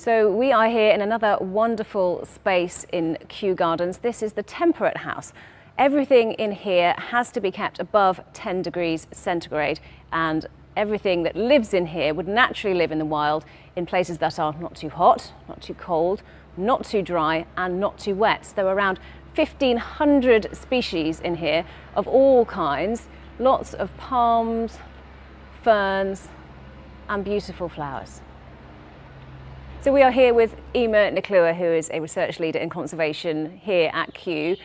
So we are here in another wonderful space in Kew Gardens. This is the Temperate House. Everything in here has to be kept above 10 degrees centigrade and everything that lives in here would naturally live in the wild in places that are not too hot, not too cold, not too dry and not too wet. So there are around 1500 species in here of all kinds, lots of palms, ferns and beautiful flowers. So we are here with Eimear Nic Lughadha, who is a research leader in conservation here at Kew.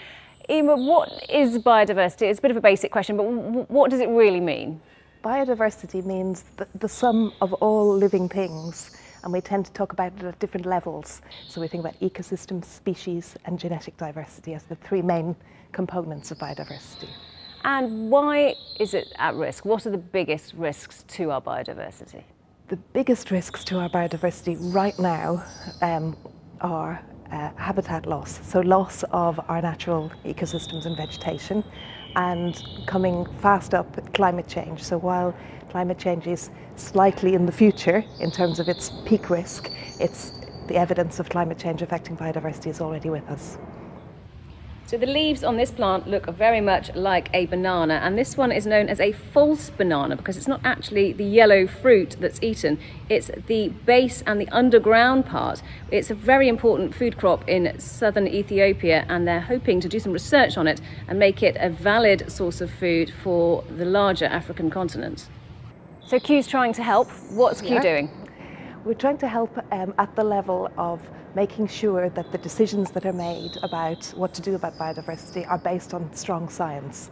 Eimear, what is biodiversity? It's a bit of a basic question, but what does it really mean? Biodiversity means the, the sum of all living things and we tend to talk about it at different levels. So we think about ecosystem, species and genetic diversity as the three main components of biodiversity. And why is it at risk? What are the biggest risks to our biodiversity? The biggest risks to our biodiversity right now um, are uh, habitat loss, so loss of our natural ecosystems and vegetation, and coming fast up climate change. So while climate change is slightly in the future in terms of its peak risk, it's the evidence of climate change affecting biodiversity is already with us. So the leaves on this plant look very much like a banana and this one is known as a false banana because it's not actually the yellow fruit that's eaten, it's the base and the underground part. It's a very important food crop in southern Ethiopia and they're hoping to do some research on it and make it a valid source of food for the larger African continent. So Kew's trying to help. What's Kew yeah. doing? We're trying to help um, at the level of making sure that the decisions that are made about what to do about biodiversity are based on strong science.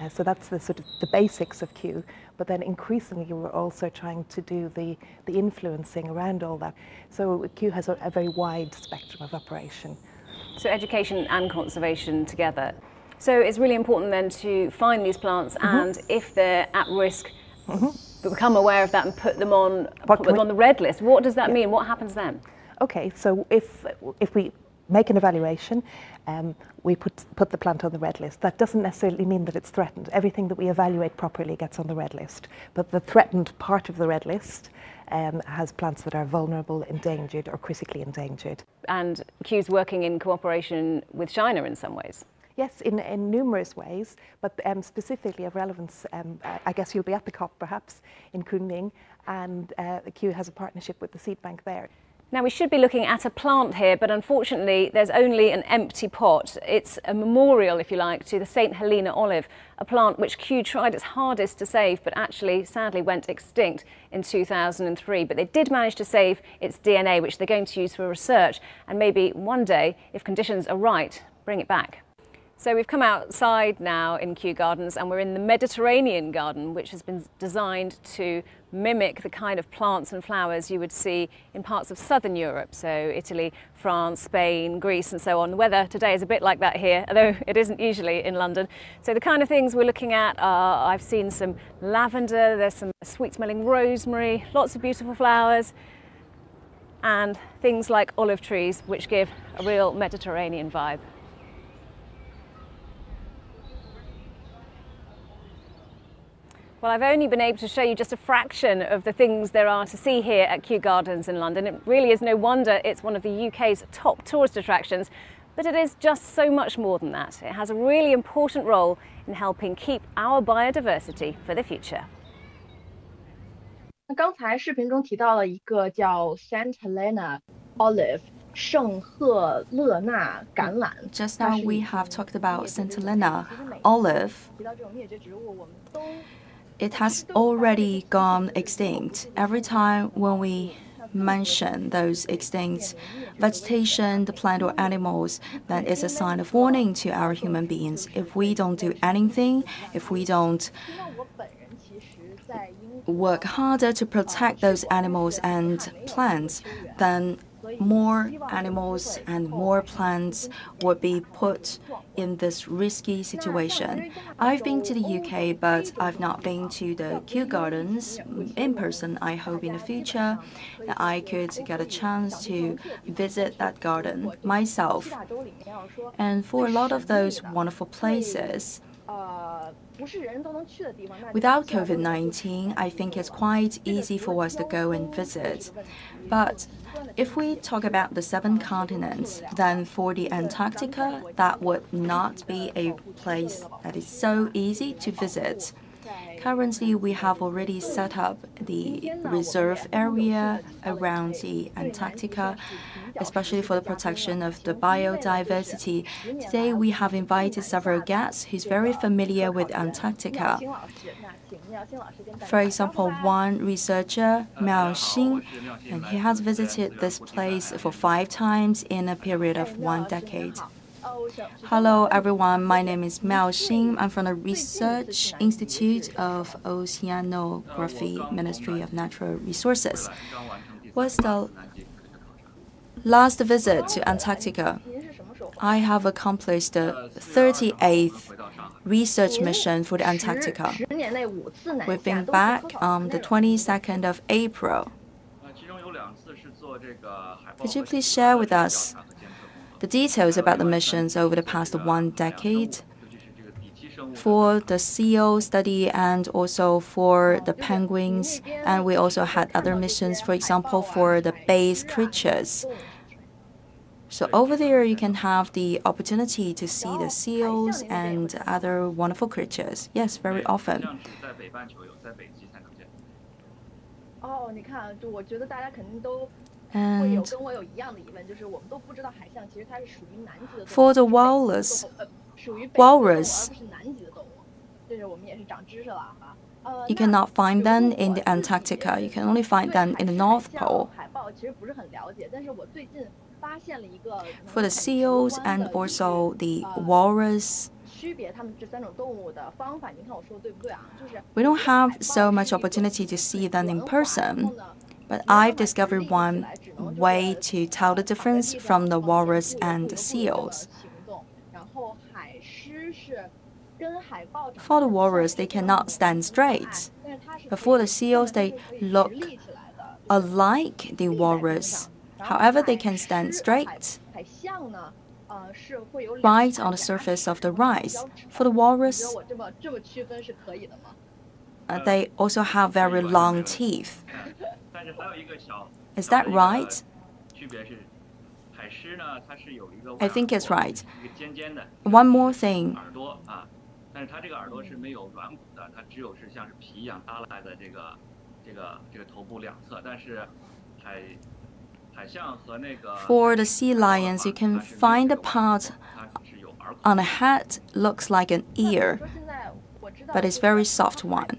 Uh, so that's the sort of the basics of Kew. but then increasingly we're also trying to do the, the influencing around all that. So Kew has a, a very wide spectrum of operation. So education and conservation together. So it's really important then to find these plants mm -hmm. and if they're at risk, mm -hmm. Become aware of that and put them on, put them on the red list. What does that yeah. mean? What happens then? Okay, so if, if we make an evaluation, um, we put, put the plant on the red list. That doesn't necessarily mean that it's threatened. Everything that we evaluate properly gets on the red list. But the threatened part of the red list um, has plants that are vulnerable, endangered or critically endangered. And Kew's working in cooperation with China in some ways? Yes, in, in numerous ways, but um, specifically of relevance, um, I guess you'll be at the COP perhaps in Kunming, and uh, Kew has a partnership with the seed bank there. Now we should be looking at a plant here, but unfortunately there's only an empty pot. It's a memorial, if you like, to the St Helena olive, a plant which Kew tried its hardest to save, but actually sadly went extinct in 2003. But they did manage to save its DNA, which they're going to use for research, and maybe one day, if conditions are right, bring it back. So we've come outside now in Kew Gardens and we're in the Mediterranean garden which has been designed to mimic the kind of plants and flowers you would see in parts of southern Europe, so Italy, France, Spain, Greece and so on. The weather today is a bit like that here, although it isn't usually in London. So the kind of things we're looking at are, I've seen some lavender, there's some sweet smelling rosemary, lots of beautiful flowers and things like olive trees which give a real Mediterranean vibe. Well, I've only been able to show you just a fraction of the things there are to see here at Kew Gardens in London. It really is no wonder it's one of the UK's top tourist attractions, but it is just so much more than that. It has a really important role in helping keep our biodiversity for the future. 刚才视频中提到了一个叫 Saint Helena olive。圣赫勒纳橄榄。Just now we have talked about Saint Helena olive it has already gone extinct. Every time when we mention those extinct vegetation, the plant or animals, that is a sign of warning to our human beings. If we don't do anything, if we don't work harder to protect those animals and plants, then more animals and more plants would be put in this risky situation. I've been to the UK, but I've not been to the Kew Gardens in person. I hope in the future that I could get a chance to visit that garden myself. And for a lot of those wonderful places, Without COVID 19, I think it's quite easy for us to go and visit. But if we talk about the seven continents, then for the Antarctica, that would not be a place that is so easy to visit. Currently, we have already set up the reserve area around the Antarctica, especially for the protection of the biodiversity. Today, we have invited several guests who's very familiar with Antarctica. For example, one researcher, Miao Xin, and he has visited this place for five times in a period of one decade. Hello, everyone. My name is Miao Xin. I'm from the Research Institute of Oceanography, Ministry of Natural Resources. What's the last visit to Antarctica? I have accomplished the 38th research mission for the Antarctica. We've been back on the 22nd of April. Could you please share with us the details about the missions over the past one decade for the seal study and also for the penguins. And we also had other missions, for example, for the base creatures. So over there, you can have the opportunity to see the seals and other wonderful creatures. Yes, very often. Oh, And for the walrus, walrus, you cannot find them in the Antarctica. You can only find them in the North Pole. For the seals and also the walrus, we don't have so much opportunity to see them in person. But I've discovered one way to tell the difference from the walrus and the seals. For the walrus, they cannot stand straight. But for the seals, they look alike the walrus. However, they can stand straight right on the surface of the rice. For the walrus, uh, they also have very long teeth. Is that right? I think it's right. One more thing. For the sea lions, you can find the part on the head looks like an ear, but it's very soft one.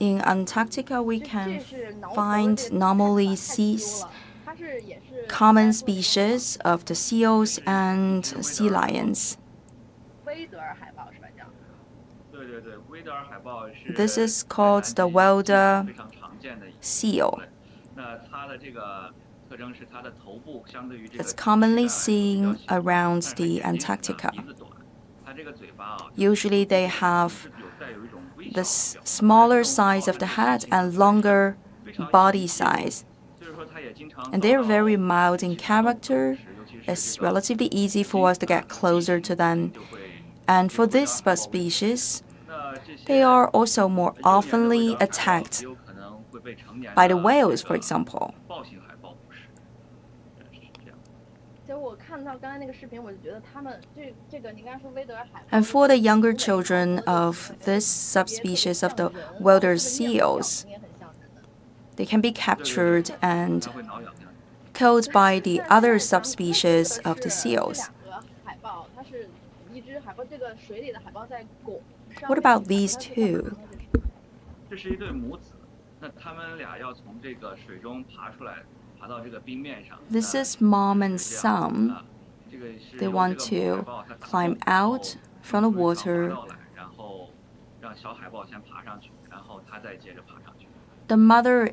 In Antarctica, we can find normally seas. Common species of the seals and sea lions. This is called the Weddell seal. It's commonly seen around the Antarctica. Usually they have the smaller size of the head and longer body size. And they're very mild in character. It's relatively easy for us to get closer to them. And for this species, they are also more oftenly attacked by the whales, for example. And for the younger children of this subspecies of the Weddell seals, they can be captured and killed by the other subspecies of the seals. What about these two? This is mom and son. They want to climb out from the water. The mother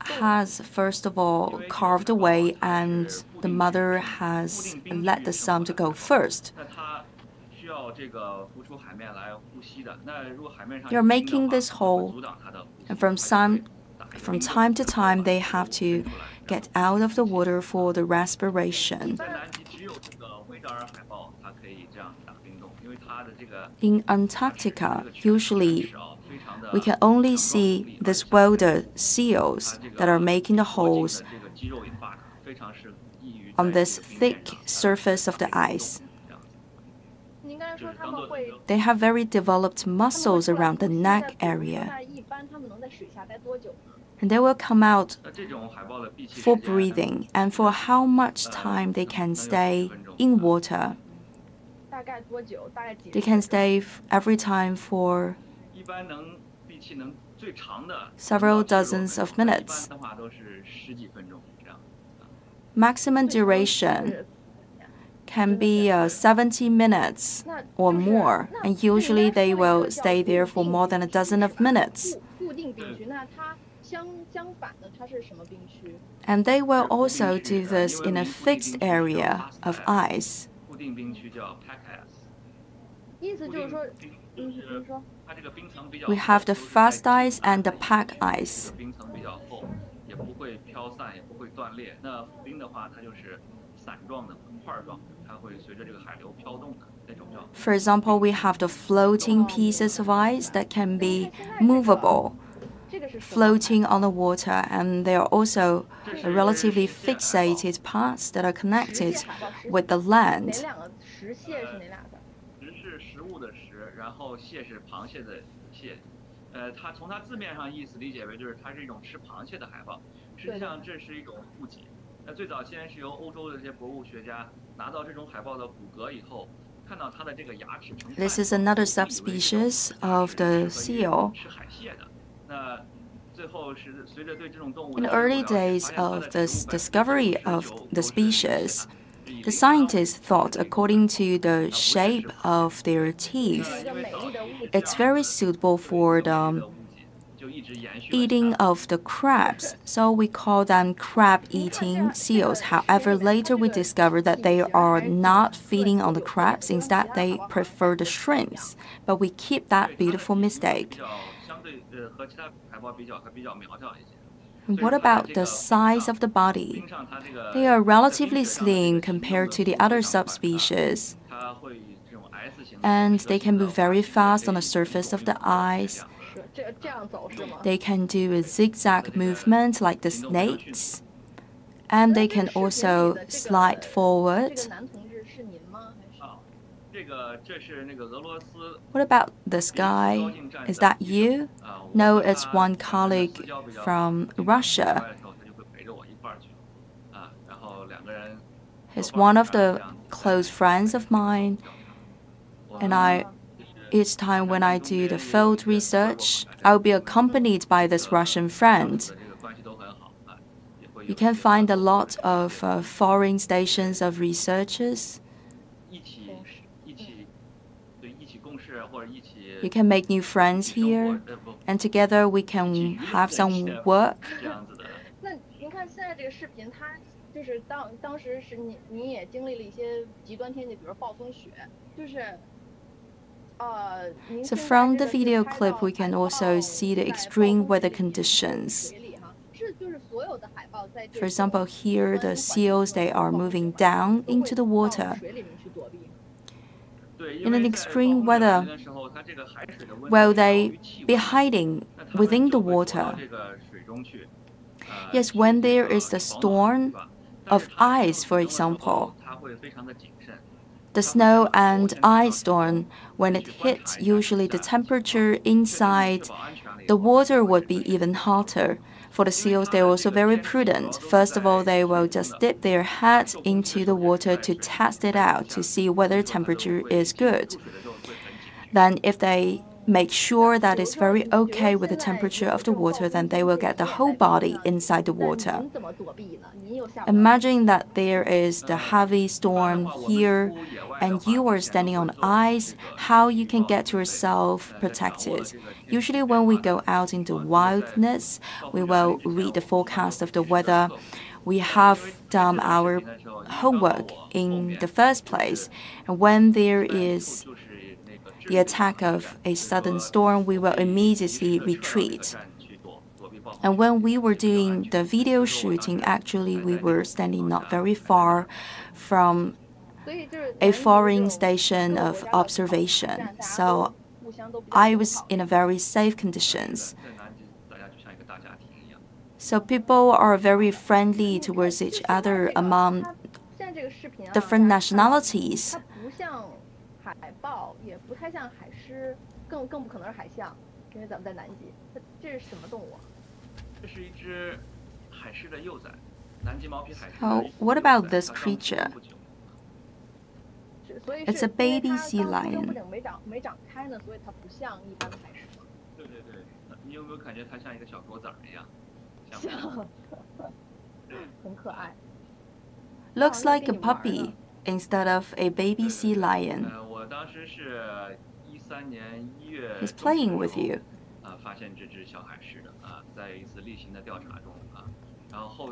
has first of all carved away, and the mother has let the son to go first. They're making this hole, and from some, from time to time they have to get out of the water for the respiration. In Antarctica, usually we can only see these Weddell seals that are making the holes on this thick surface of the ice. They have very developed muscles around the neck area. And they will come out for breathing and for how much time they can stay in water. They can stay every time for several dozens of minutes. Maximum duration can be uh, 70 minutes or more, and usually they will stay there for more than a dozen of minutes. And they will also do this in a fixed area of ice. We have the fast ice and the pack ice. For example, we have the floating pieces of ice that can be movable, floating on the water, and there are also relatively fixated parts that are connected with the land. This is another subspecies of the seal. In the early days of the discovery of the species, the scientists thought, according to the shape of their teeth, it's very suitable for the eating of the crabs, so we call them crab-eating seals. However, later we discovered that they are not feeding on the crabs, instead they prefer the shrimps. But we keep that beautiful mistake. What about the size of the body? They are relatively slim compared to the other subspecies. And they can move very fast on the surface of the ice. They can do a zigzag movement like the snakes. And they can also slide forward. What about this guy? Is that you? No, it's one colleague from Russia. He's one of the close friends of mine. And I each time when I do the field research, I'll be accompanied by this Russian friend. You can find a lot of uh, foreign stations of researchers. You can make new friends here, and together we can have some work. 那您看现在这个视频，它就是当当时是你你也经历了一些极端天气，比如暴风雪，就是 so from the video clip, we can also see the extreme weather conditions. For example, here the seals they are moving down into the water. In an extreme weather, will they be hiding within the water? Yes, when there is a storm of ice, for example, the snow and ice storm, when it hits, usually the temperature inside the water would be even hotter. For the seals, they're also very prudent. First of all, they will just dip their head into the water to test it out to see whether temperature is good. Then, if they make sure that it's very okay with the temperature of the water, then they will get the whole body inside the water. Imagine that there is the heavy storm here and you are standing on ice, how you can get yourself protected. Usually when we go out into wildness, we will read the forecast of the weather. We have done our homework in the first place. And when there is the attack of a sudden storm, we will immediately retreat. And when we were doing the video shooting, actually, we were standing not very far from a foreign station of observation. So I was in a very safe conditions. So people are very friendly towards each other among different nationalities. 海豹也不太像海狮，更更不可能是海象，因为咱们在南极。它这是什么动物啊？这是一只海狮的幼崽，南极毛皮海狮。Oh, what about this creature? It's a baby sea lion. 没长没长开呢，所以它不像一般的海狮。对对对，你有没有感觉它像一个小狗崽一样？像，很可爱。Looks like a puppy instead of a baby sea lion. He's playing with you.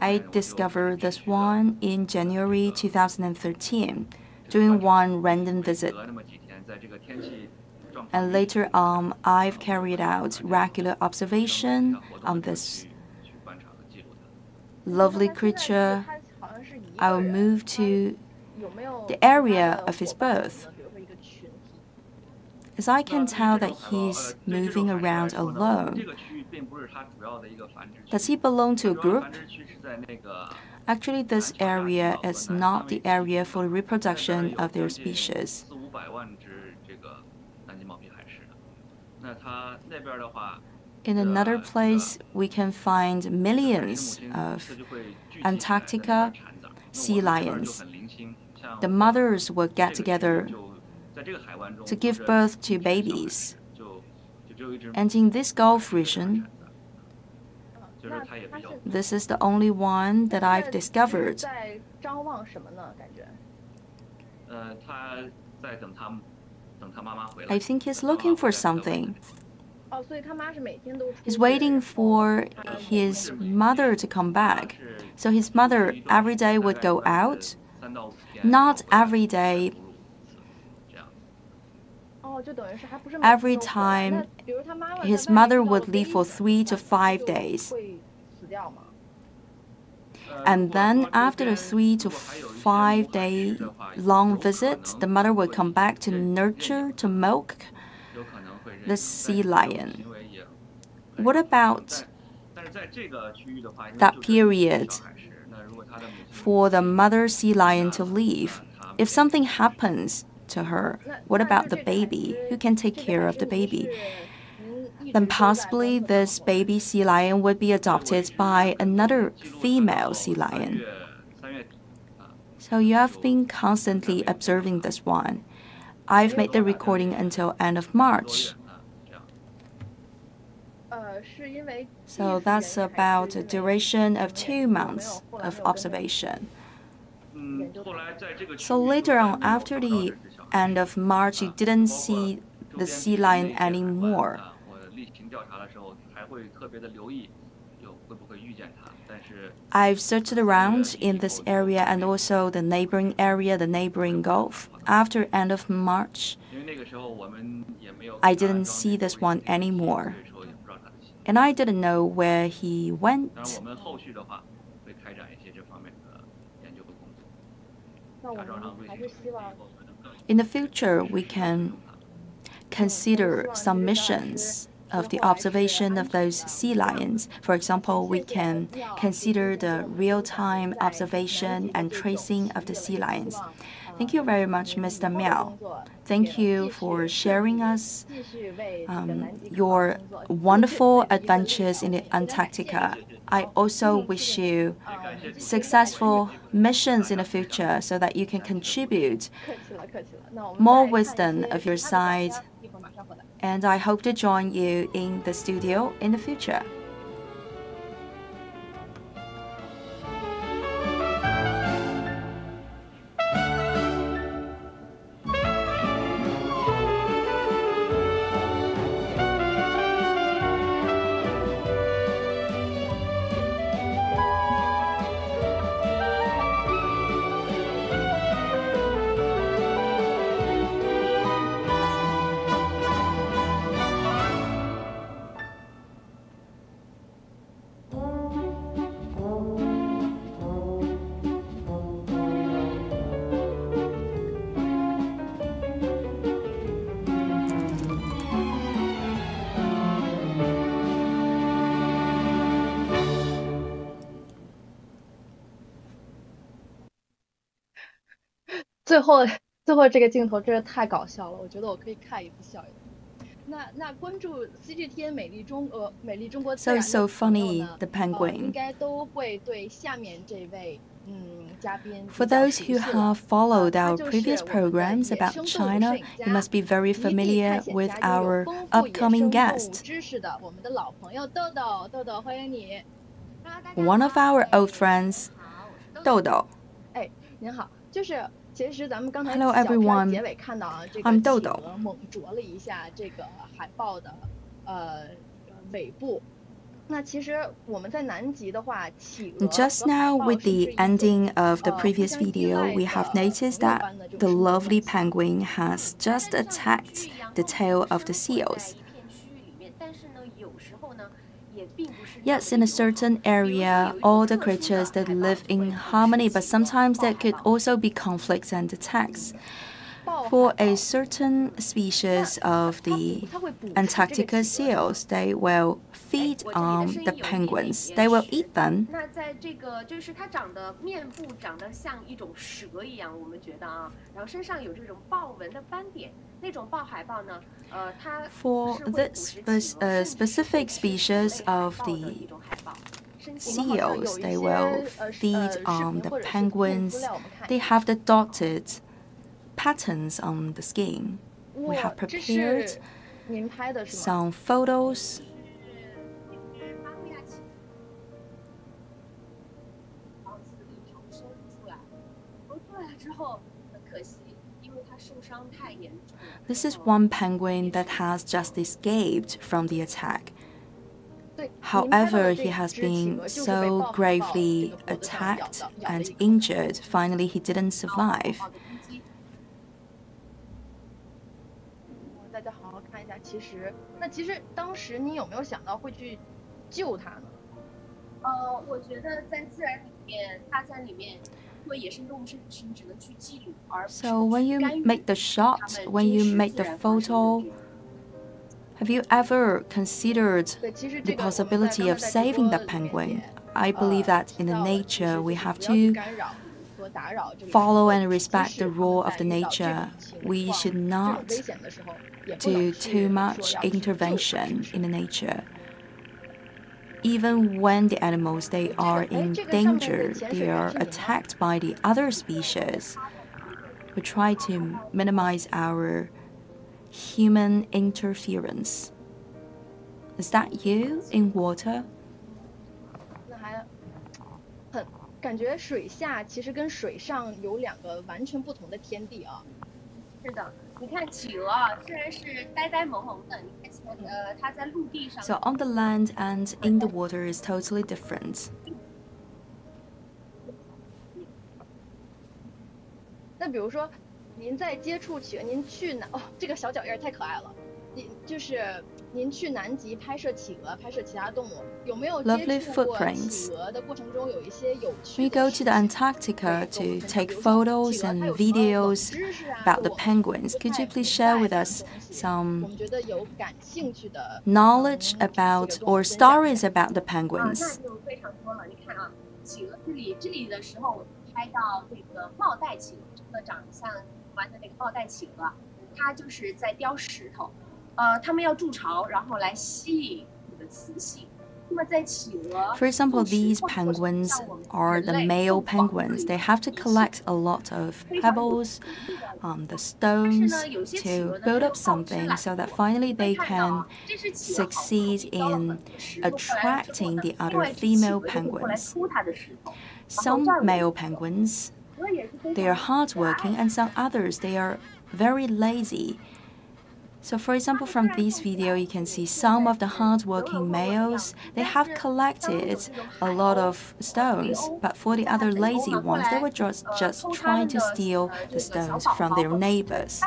I discovered this one in January 2013 during one random visit. And later on, I've carried out regular observation on this lovely creature. I will move to the area of his birth. As I can tell that he's moving around alone. Does he belong to a group? Actually, this area is not the area for the reproduction of their species. In another place, we can find millions of Antarctica sea lions. The mothers will get together to give birth to babies. And in this Gulf region, this is the only one that I've discovered. I think he's looking for something. He's waiting for his mother to come back. So his mother every day would go out. Not every day. Every time his mother would leave for three to five days. And then after the three to five day long visit, the mother would come back to nurture, to milk the sea lion. What about that period for the mother sea lion to leave? If something happens to her, what about the baby? Who can take care of the baby? Then possibly this baby sea lion would be adopted by another female sea lion. So you have been constantly observing this one. I've made the recording until end of March. So that's about a duration of two months of observation. So later on, after the end of March, you didn't see the sea lion anymore. I've searched around in this area and also the neighboring area, the neighboring Gulf. After end of March, I didn't see this one anymore and I didn't know where he went. In the future, we can consider some missions of the observation of those sea lions. For example, we can consider the real-time observation and tracing of the sea lions. Thank you very much, Mr. Miao. Thank you for sharing us um, your wonderful adventures in Antarctica. I also wish you successful missions in the future so that you can contribute more wisdom of your side. And I hope to join you in the studio in the future. So so funny, the penguin. For those who have followed our previous programs about China, you must be very familiar with our upcoming guest. One of our old friends, Dodo. Hello everyone. I'm Dodo. Just now, with the ending of the previous video, we have noticed that the lovely penguin has just attacked the tail of the seals. Yes, in a certain area, all the creatures that live in harmony, but sometimes there could also be conflicts and attacks. For a certain species of the Antarctica seals, they will feed um, on the penguins. They will eat them. For this spe uh, specific species of the seals, they will feed on the penguins. They have the dotted patterns on the skin. We have prepared some photos This is one penguin that has just escaped from the attack. However, he has been so gravely attacked and injured, finally, he didn't survive. So when you make the shot, when you make the photo, have you ever considered the possibility of saving the penguin? I believe that in the nature we have to follow and respect the rule of the nature. We should not do too much intervention in the nature. Even when the animals they are in danger, they are attacked by the other species. We try to minimize our human interference. Is that you in water? 你看企鹅啊，虽然是呆呆萌萌的，你看企鹅呃它在陆地上。So on the land and in the water is totally different. 那比如说您在接触企鹅，您去哪？哦，这个小脚印太可爱了。你就是您去南极拍摄企鹅、拍摄其他动物，有没有接触过企鹅的过程中有一些有趣 We go to the Antarctica to take photos and videos about the penguins. Could you please share with us some knowledge about or stories about the penguins? 那就非常多了。你看啊，企鹅这里这里的时候，我拍到这个帽带企鹅，这个长得像。玩的那个帽带企鹅，它就是在叼石头， 呃，它们要筑巢，然后来吸引这个雌性。那么在企鹅，For example, these penguins are the male penguins. They have to collect a lot of pebbles, um, the stones to build up something, so that finally they can succeed in attracting the other female penguins. Some male penguins they are hardworking, and some others they are very lazy. So for example, from this video, you can see some of the hardworking males, they have collected a lot of stones, but for the other lazy ones, they were just, just trying to steal the stones from their neighbors.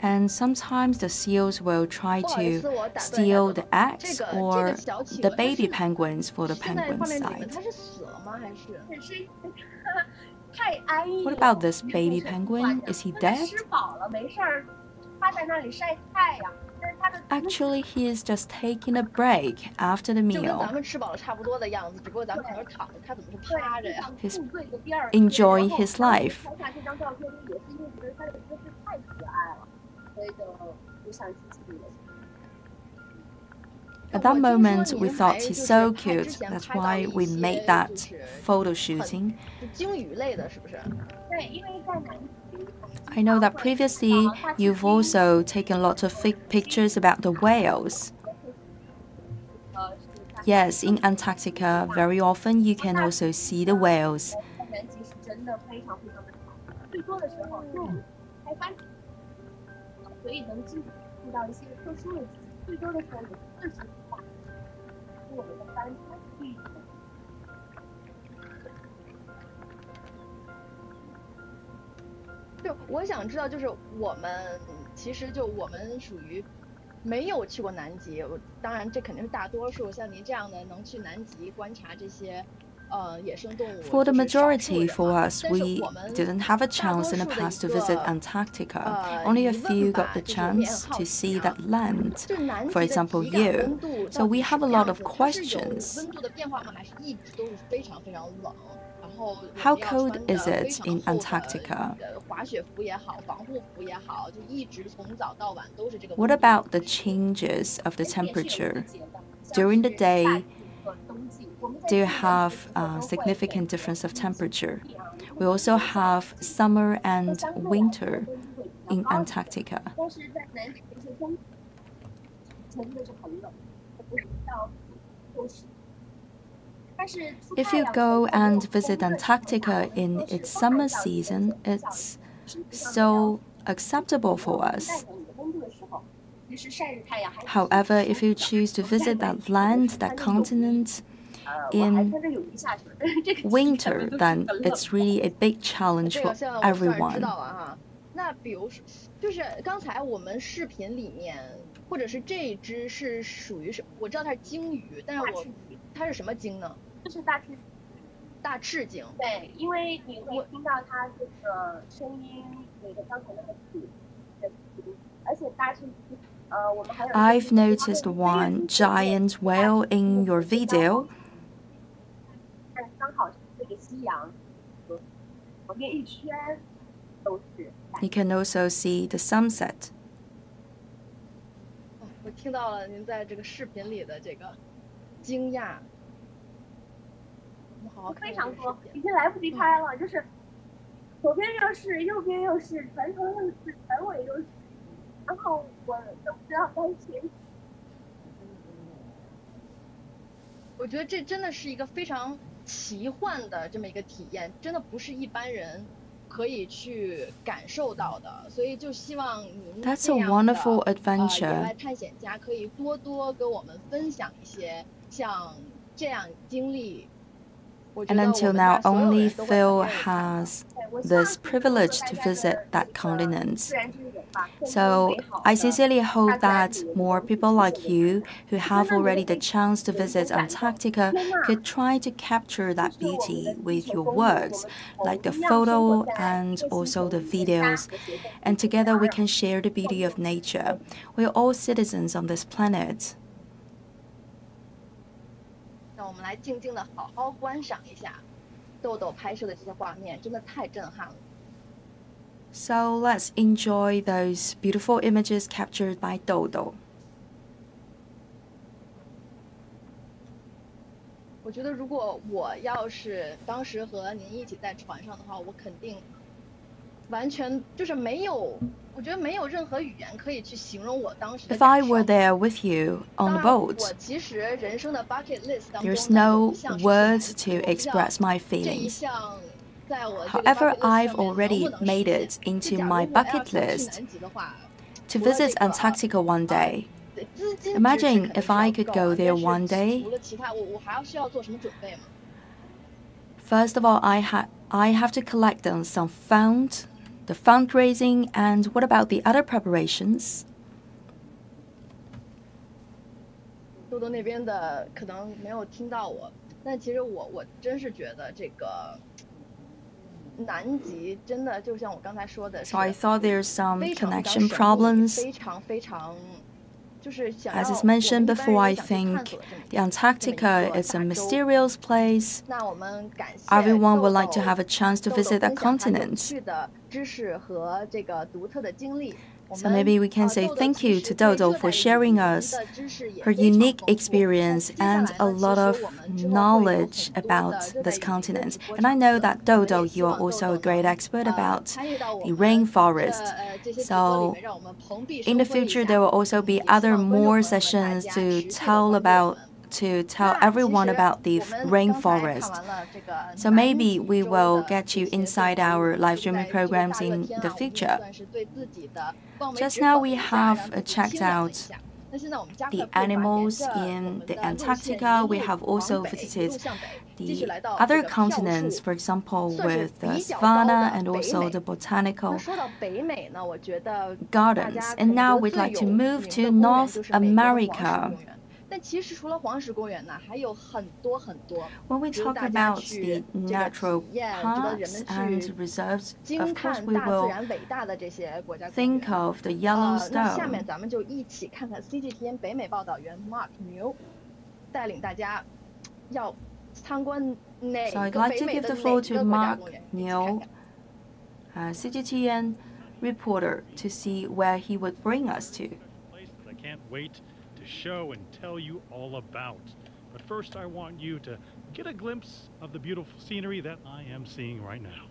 And sometimes the seals will try to steal the eggs or the baby penguins for the penguin side. What about this baby penguin? Is he dead? Actually, he is just taking a break after the meal. He's enjoying his life. At that moment, we thought he's so cute. That's why we made that photo shooting. I know that previously you've also taken lots of pictures about the whales. Yes, in Antarctica, very often you can also see the whales. 就我想知道，就是我们其实就我们属于没有去过南极。我当然这肯定是大多数，像您这样的能去南极观察这些呃野生动物。For the majority for us, we didn't have a chance in the past to visit Antarctica. Only a few got the chance to see that land. For example, you. So we have a lot of questions. How cold is it in Antarctica? What about the changes of the temperature? During the day, do you have a significant difference of temperature. We also have summer and winter in Antarctica. If you go and visit Antarctica in its summer season, it's still acceptable for us. However, if you choose to visit that land, that continent, in winter, then it's really a big challenge for everyone. 那比如说，就是刚才我们视频里面，或者是这一只是属于是，我知道它是鲸鱼，但是我 它是什么鲸呢？这是大赤，大赤鲸。对，因为你会听到它这个声音，那个刚才那个曲，而且大赤鲸，呃，我们还有。I've noticed one giant whale in your video. 刚好这个夕阳和旁边一圈都是。You can also see the sunset. 我听到了您在这个视频里的这个 惊讶。非常多，已经来不及拍了，就是左边又是，右边又是，船头又是，船尾又是，然后我都不知道该选。我觉得这真的是一个非常。奇幻的这么一个体验，真的不是一般人可以去感受到的，所以就希望您这样的呃野外探险家可以多多跟我们分享一些像这样经历。And until now, only Phil has this privilege to visit that continent. So I sincerely hope that more people like you who have already the chance to visit Antarctica could try to capture that beauty with your words, like the photo and also the videos. And together we can share the beauty of nature. We're all citizens on this planet. 我们来静静的好好观赏一下豆豆拍摄的这些画面，真的太震撼了。So let's enjoy those beautiful images captured by Dodo. 我觉得如果我要是当时和您一起在船上的话，我肯定 完全就是没有，我觉得没有任何语言可以去形容我当时的 If I were there with you on the boat, 我其实人生的 bucket list 当中 there's no words to express my feelings. However, I've already made it into my bucket list to visit Antarctica one day. Imagine if I could go there one day. First of all, I, ha I have to collect some funds the fundraising, and what about the other preparations? So I thought there's some connection problems. As is mentioned before, I think the Antarctica is a mysterious place. Everyone would like to have a chance to visit that continent. So maybe we can say thank you to Dodo for sharing us her unique experience and a lot of knowledge about this continent. And I know that Dodo, you are also a great expert about the rainforest. So in the future, there will also be other more sessions to tell about to tell everyone about the rainforest. So maybe we will get you inside our live streaming programs in the future. Just now we have checked out the animals in the Antarctica. We have also visited the other continents, for example, with the savanna and also the botanical gardens. And now we'd like to move to North America. When we talk about the natural parks and reserves, of course we will think of the Yellowstone. So I'd like to give the floor to Mark Niu, a CGTN reporter, to see where he would bring us to. I can't wait show and tell you all about. But first, I want you to get a glimpse of the beautiful scenery that I am seeing right now.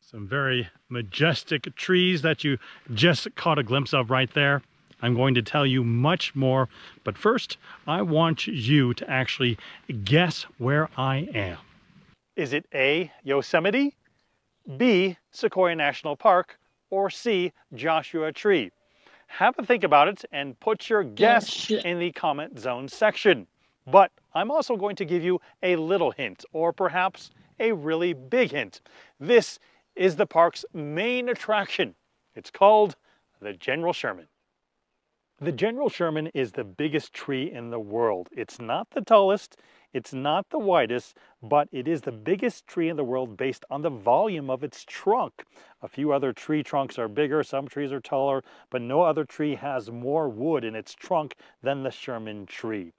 Some very majestic trees that you just caught a glimpse of right there. I'm going to tell you much more, but first I want you to actually guess where I am. Is it A, Yosemite, B, Sequoia National Park, or C, Joshua Tree? Have a think about it and put your guess in the comment zone section. But I'm also going to give you a little hint, or perhaps a really big hint. This is the park's main attraction. It's called the General Sherman. The General Sherman is the biggest tree in the world. It's not the tallest, it's not the widest, but it is the biggest tree in the world based on the volume of its trunk. A few other tree trunks are bigger, some trees are taller, but no other tree has more wood in its trunk than the Sherman tree.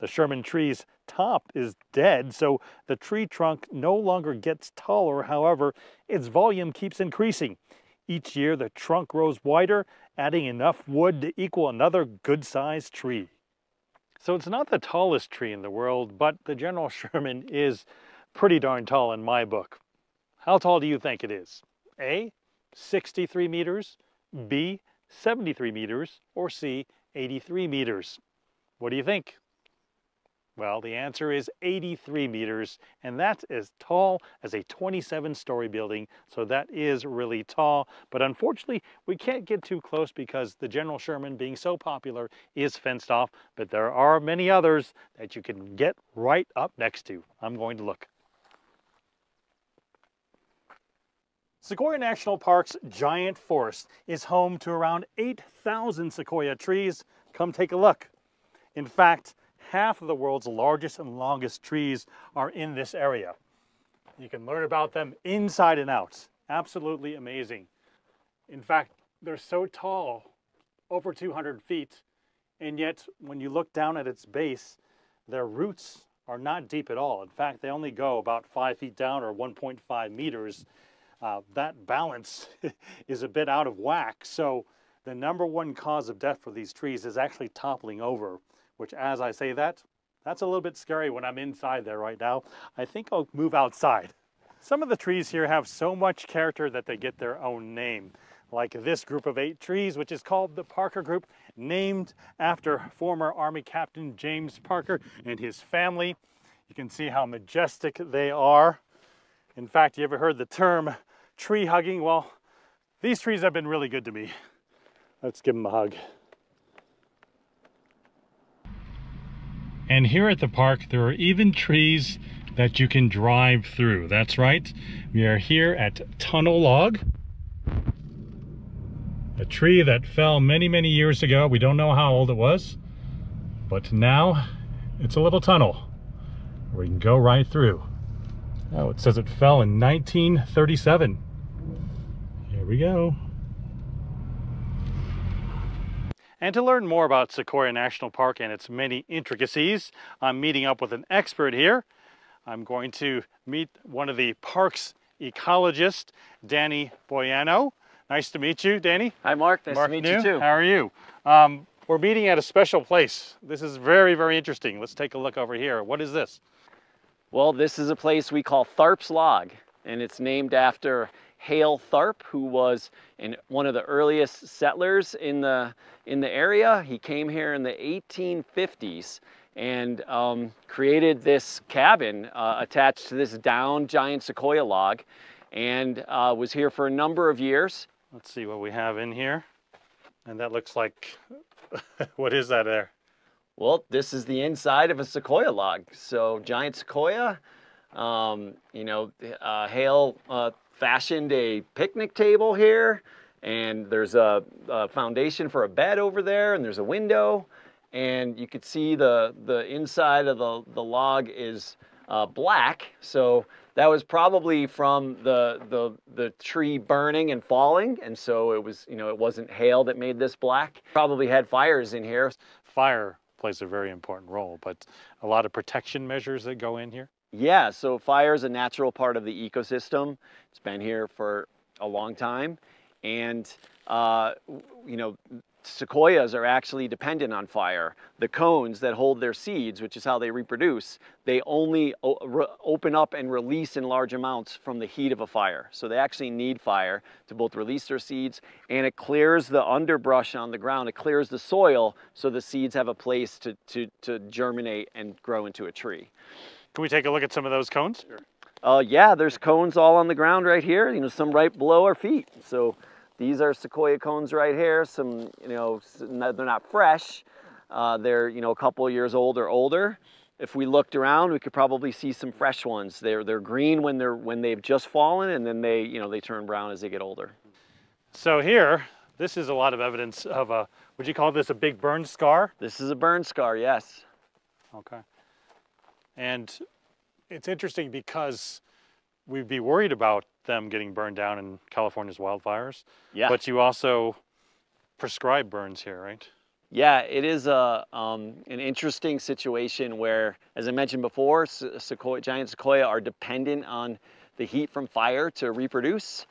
The Sherman tree's top is dead, so the tree trunk no longer gets taller. However, its volume keeps increasing. Each year, the trunk grows wider, adding enough wood to equal another good-sized tree. So it's not the tallest tree in the world, but the General Sherman is pretty darn tall in my book. How tall do you think it is? A, 63 meters, B, 73 meters, or C, 83 meters? What do you think? Well, the answer is 83 meters, and that's as tall as a 27-story building, so that is really tall. But unfortunately, we can't get too close because the General Sherman, being so popular, is fenced off, but there are many others that you can get right up next to. I'm going to look. Sequoia National Park's giant forest is home to around 8,000 sequoia trees. Come take a look. In fact, half of the world's largest and longest trees are in this area. You can learn about them inside and out. Absolutely amazing. In fact, they're so tall, over 200 feet, and yet when you look down at its base, their roots are not deep at all. In fact, they only go about five feet down or 1.5 meters. Uh, that balance is a bit out of whack. So the number one cause of death for these trees is actually toppling over which as I say that, that's a little bit scary when I'm inside there right now. I think I'll move outside. Some of the trees here have so much character that they get their own name. Like this group of eight trees, which is called the Parker Group, named after former Army Captain James Parker and his family. You can see how majestic they are. In fact, you ever heard the term tree hugging? Well, these trees have been really good to me. Let's give them a hug. And here at the park, there are even trees that you can drive through. That's right. We are here at Tunnel Log. A tree that fell many, many years ago. We don't know how old it was, but now it's a little tunnel where we can go right through. Oh, it says it fell in 1937. Here we go. And to learn more about Sequoia National Park and its many intricacies, I'm meeting up with an expert here. I'm going to meet one of the park's ecologists, Danny Boiano. Nice to meet you, Danny. Hi, Mark. Nice Mark to meet New. you too. How are you? Um, we're meeting at a special place. This is very, very interesting. Let's take a look over here. What is this? Well, this is a place we call Tharp's Log, and it's named after Hale Tharp, who was in one of the earliest settlers in the, in the area. He came here in the 1850s and um, created this cabin uh, attached to this down giant sequoia log and uh, was here for a number of years. Let's see what we have in here. And that looks like, what is that there? Well, this is the inside of a sequoia log. So giant sequoia, um, you know, uh, Hale uh, fashioned a picnic table here and there's a, a, foundation for a bed over there and there's a window and you could see the, the inside of the, the log is uh, black. So that was probably from the, the, the tree burning and falling. And so it was, you know, it wasn't hail that made this black. Probably had fires in here. Fire plays a very important role, but a lot of protection measures that go in here? Yeah, so fire is a natural part of the ecosystem. It's been here for a long time. And, uh, you know, sequoias are actually dependent on fire. The cones that hold their seeds, which is how they reproduce, they only open up and release in large amounts from the heat of a fire. So they actually need fire to both release their seeds and it clears the underbrush on the ground. It clears the soil so the seeds have a place to, to, to germinate and grow into a tree. Can we take a look at some of those cones? Sure. Uh, yeah, there's cones all on the ground right here, you know, some right below our feet. So these are sequoia cones right here. Some, you know, they're not fresh. Uh, they're, you know, a couple years old or older. If we looked around, we could probably see some fresh ones. They're, they're green when, they're, when they've just fallen and then they, you know, they turn brown as they get older. So here, this is a lot of evidence of a, would you call this a big burn scar? This is a burn scar, yes. Okay. And it's interesting because we'd be worried about them getting burned down in California's wildfires. Yeah. But you also prescribe burns here, right? Yeah, it is a um, an interesting situation where, as I mentioned before, sequoia, giant sequoia are dependent on the heat from fire to reproduce,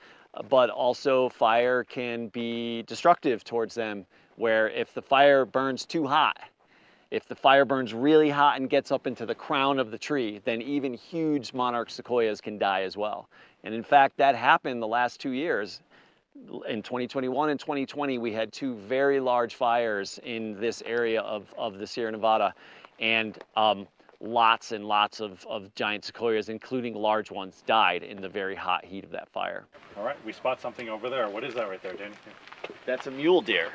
but also fire can be destructive towards them. Where if the fire burns too hot, if the fire burns really hot and gets up into the crown of the tree, then even huge monarch sequoias can die as well. And in fact, that happened the last two years. In 2021 and 2020, we had two very large fires in this area of, of the Sierra Nevada. And um, lots and lots of, of giant sequoias, including large ones, died in the very hot heat of that fire. All right, we spot something over there. What is that right there, Danny? That's a mule deer.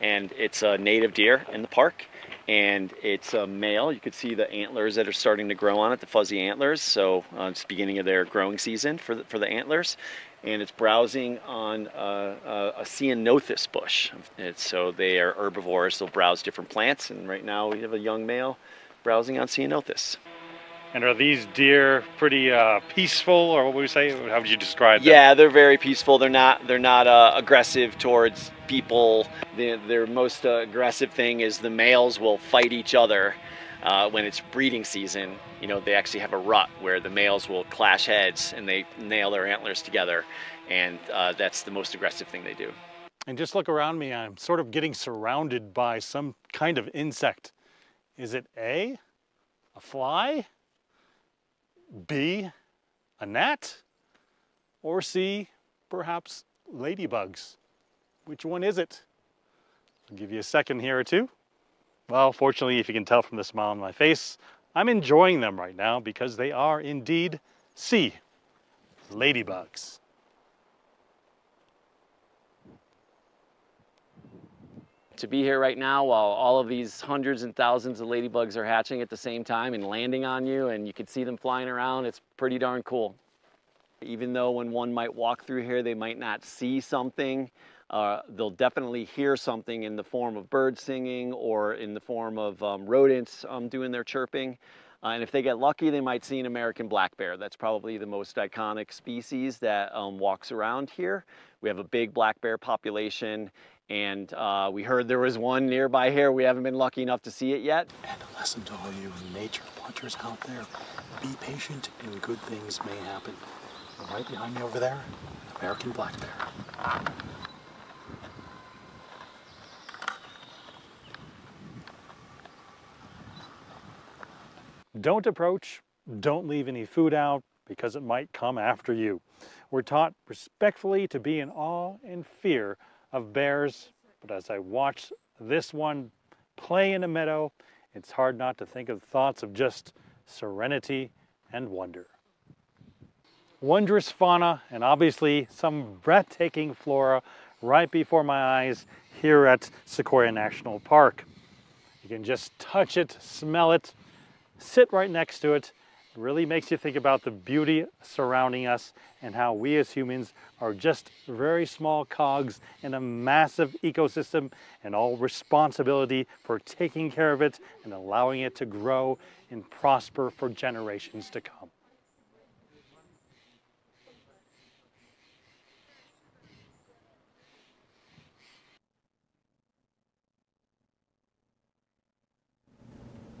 And it's a native deer in the park and it's a male. You can see the antlers that are starting to grow on it, the fuzzy antlers. So uh, it's beginning of their growing season for the, for the antlers. And it's browsing on uh, uh, a ceanothus bush. It's, so they are herbivores, they'll browse different plants. And right now we have a young male browsing on ceanothus. And are these deer pretty uh, peaceful, or what would you say? How would you describe them? Yeah, they're very peaceful. They're not they're not uh, aggressive towards people. The, their most uh, aggressive thing is the males will fight each other uh, when it's breeding season. You know, they actually have a rut where the males will clash heads and they nail their antlers together, and uh, that's the most aggressive thing they do. And just look around me. I'm sort of getting surrounded by some kind of insect. Is it A, a fly? B, a gnat, or C, perhaps ladybugs. Which one is it? I'll give you a second here or two. Well, fortunately, if you can tell from the smile on my face, I'm enjoying them right now because they are indeed C, ladybugs. to be here right now while all of these hundreds and thousands of ladybugs are hatching at the same time and landing on you and you can see them flying around, it's pretty darn cool. Even though when one might walk through here, they might not see something, uh, they'll definitely hear something in the form of birds singing or in the form of um, rodents um, doing their chirping. Uh, and if they get lucky, they might see an American black bear. That's probably the most iconic species that um, walks around here. We have a big black bear population and uh, we heard there was one nearby here. We haven't been lucky enough to see it yet. And a lesson to all you nature watchers out there, be patient and good things may happen. Right behind me over there, American black bear. Don't approach, don't leave any food out because it might come after you. We're taught respectfully to be in awe and fear of bears, but as I watched this one play in a meadow, it's hard not to think of thoughts of just serenity and wonder. Wondrous fauna and obviously some breathtaking flora right before my eyes here at Sequoia National Park. You can just touch it, smell it, sit right next to it. Really makes you think about the beauty surrounding us and how we as humans are just very small cogs in a massive ecosystem and all responsibility for taking care of it and allowing it to grow and prosper for generations to come.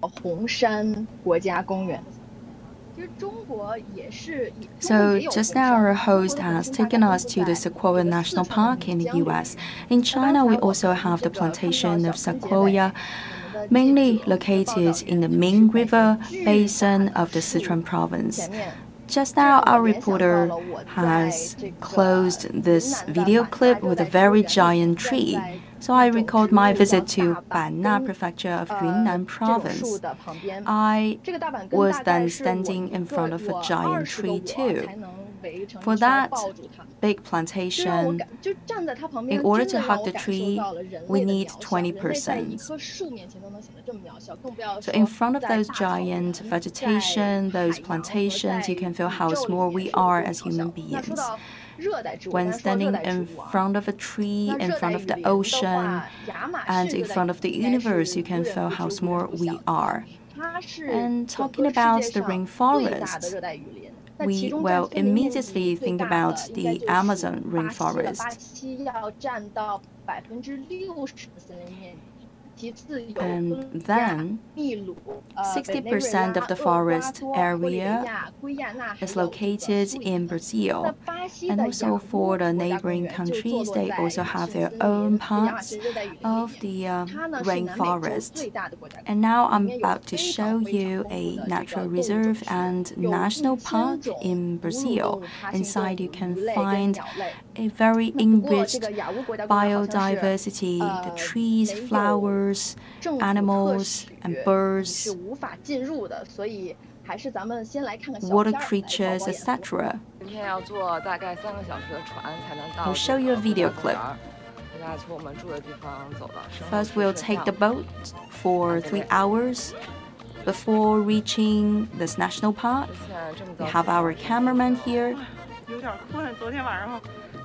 红山国家公园。So just now our host has taken us to the Sequoia National Park in the US. In China, we also have the plantation of Sequoia, mainly located in the Ming River basin of the Sichuan province. Just now, our reporter has closed this video clip with a very giant tree. So I recalled my visit to Banna Prefecture of Yunnan Province. I was then standing in front of a giant tree too. For that big plantation, in order to hug the tree, we need 20 persons. So in front of those giant vegetation, those plantations, you can feel how small we are as human beings when standing in front of a tree, in front of the ocean, and in front of the universe, you can feel how small we are. And talking about the rainforest, we will immediately think about the Amazon rainforest. And then 60% of the forest area is located in Brazil. And also for the neighboring countries, they also have their own parts of the uh, rainforest. And now I'm about to show you a natural reserve and national park in Brazil. Inside you can find a very enriched biodiversity, the trees, flowers, animals, and birds, water creatures, etc. I'll show you a video clip. First, we'll take the boat for three hours before reaching this national park. We have our cameraman here.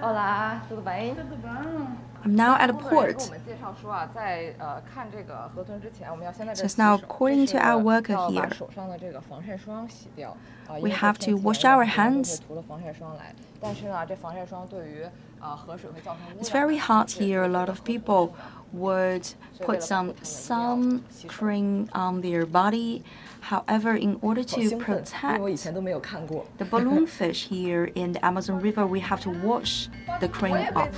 Olá, tudo bem? Tudo bom. I'm now at a port. Just now, according to our worker here, we have to wash our hands. It's very hot here. A lot of people would put some sun cream on their body. However, in order to protect the balloon fish here in the Amazon River, we have to wash the cream off.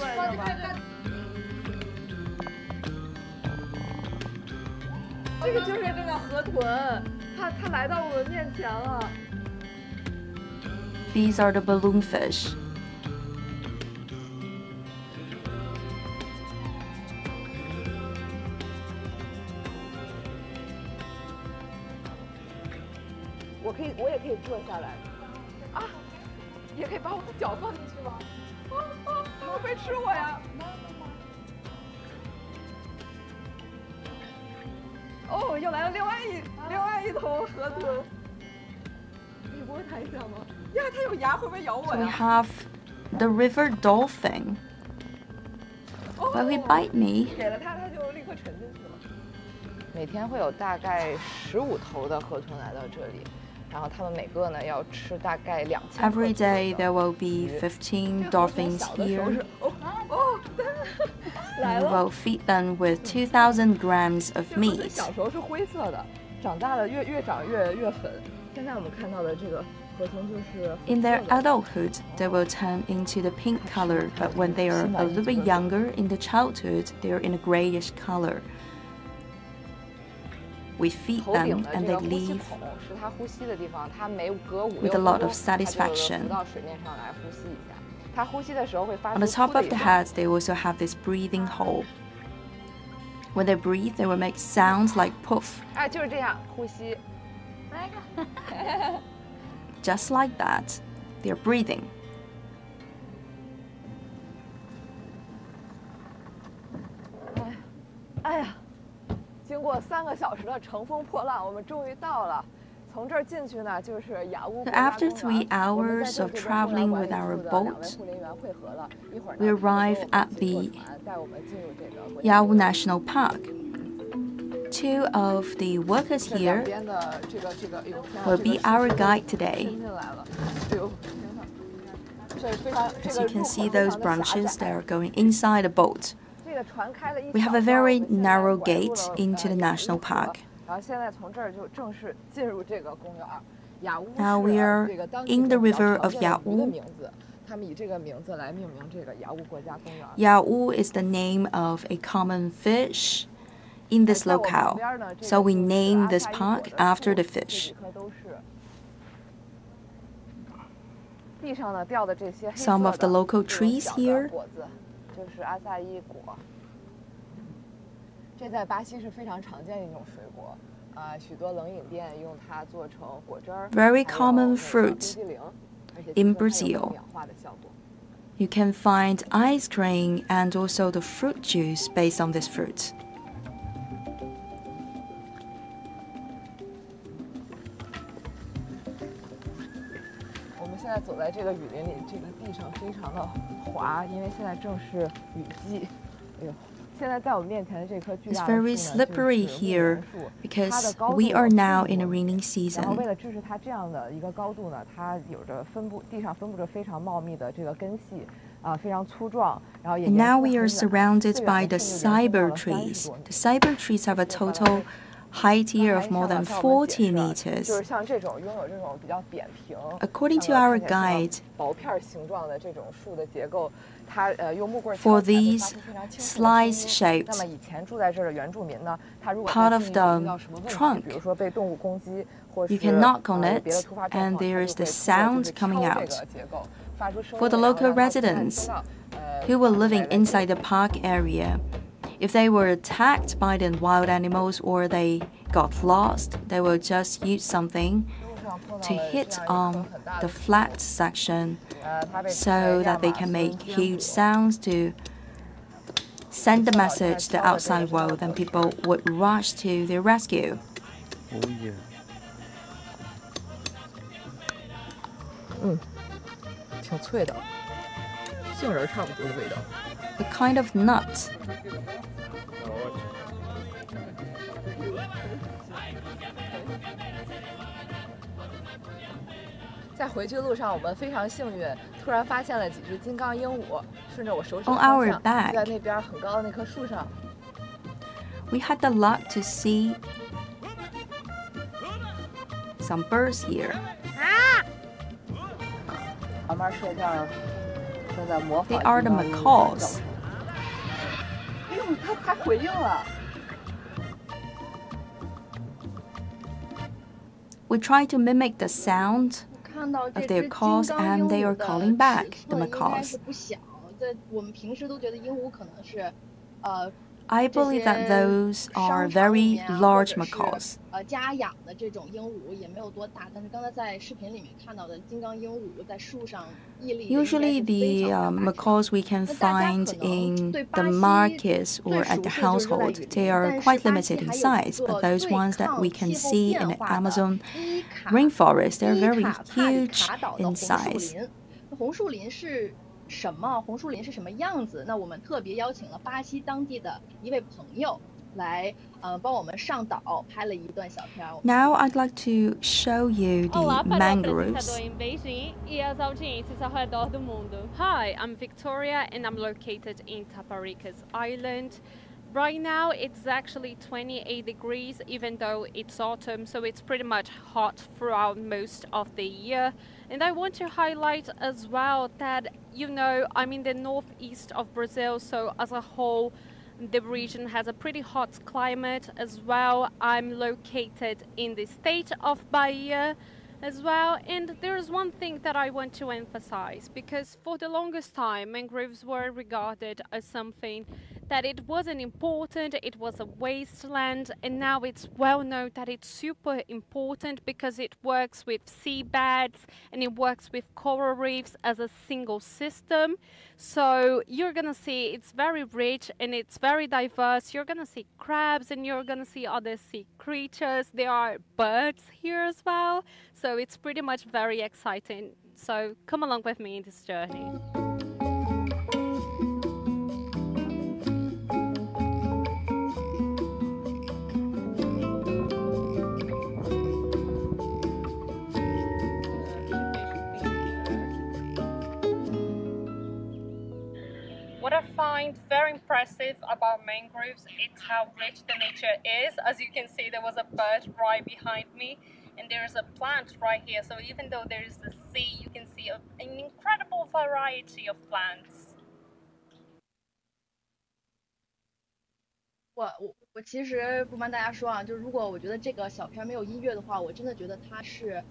These are the 可以，我也可以坐下来。啊，也可以把我的脚放进去吗？啊啊！会不会吃我呀？哦，又来了另外一、另外一头河豚。你摸它一下吗？呀，它有牙，会不会咬我呀、？We have the river dolphin. Will he bite me? 给了它，它就立刻沉进去了。每天会有大概十五头的河豚来到这里。Every day there will be 15 dolphins here. We will feed them with 2,000 grams of meat. In their adulthood, they will turn into the pink color, but when they are a little bit younger in the childhood, they are in a grayish color. We feed them and they leave with a lot of satisfaction. On the top of the head, they also have this breathing hole. When they breathe, they will make sounds like poof. Just like that, they're breathing. 哎呀，经过三个小时的乘风破浪，我们终于到了。so after three hours of traveling with our boat, we arrive at the Yawu National Park. Two of the workers here will be our guide today. As you can see those branches, they are going inside the boat. We have a very narrow gate into the national park. Now we are in the river of Yawu. Yawu is the name of a common fish in this locale, so we name this park after the fish. Some of the local trees here 这在巴西是非常常见的一种水果，啊，许多冷饮店用它做成果汁儿。Very common fruit in Brazil. You can find ice cream and also the fruit juice based on this fruit. 现在走在这个雨林里，这个地上非常的滑，因为现在正是雨季。哎呦，现在在我面前的这棵巨大的 very slippery here because we are now in a raining season。然后为了支持它这样的一个高度呢，它有着分布地上分布着非常茂密的这个根系。And now we are surrounded by the ceiba trees. The ceiba trees have a total height here of more than 40 meters. According to our guide, for these slice shaped part of the trunk, you can knock on it and there is the sound coming out. For the local residents who were living inside the park area, if they were attacked by the wild animals or they got lost, they will just use something to hit on the flat section so that they can make huge sounds to send the message to the outside world and people would rush to their rescue. Oh yeah. A kind of nut. 在回去的路上，我们非常幸运， 突然发现了几只金刚鹦鹉，顺着我手指方向，在那边很高的那棵树上。We had the luck to see some birds here. 旁边睡觉，正在模仿。 They are the macaws. We try to mimic the sound of their calls and they are calling back the macaws. I believe that those are very large macaws. Usually, the uh, macaws we can find in the markets or at the household, they are quite limited in size. But those ones that we can see in the Amazon rainforest, they're very huge in size. 红树林是 什么，红树林是什么样子。那我们特别邀请了巴西当地的一位朋友来，呃，帮我们上岛拍了一段小片。Now I'd like to show you the mangroves. Hi, I'm Victoria and I'm located in Itaparica's Island. Right now it's actually 28 degrees even though it's autumn so it's pretty much hot throughout most of the year and I want to highlight as well that you know I'm in the northeast of Brazil so as a whole the region has a pretty hot climate as well. I'm located in the state of Bahia as well. And there's one thing that I want to emphasize because for the longest time, mangroves were regarded as something that it wasn't important, it was a wasteland, and now it's well known that it's super important because it works with seabeds and it works with coral reefs as a single system. So you're gonna see it's very rich and it's very diverse. You're gonna see crabs and you're gonna see other sea creatures. There are birds here as well. So it's pretty much very exciting. So come along with me in this journey. What I find very impressive about mangroves is how rich the nature is. As you can see, there was a bird right behind me there's a plant right here. So even though there is the sea, you can see a, an incredible variety of plants. 我我我其实不瞒大家说啊，就是如果我觉得这个小片没有音乐的话，我真的觉得它是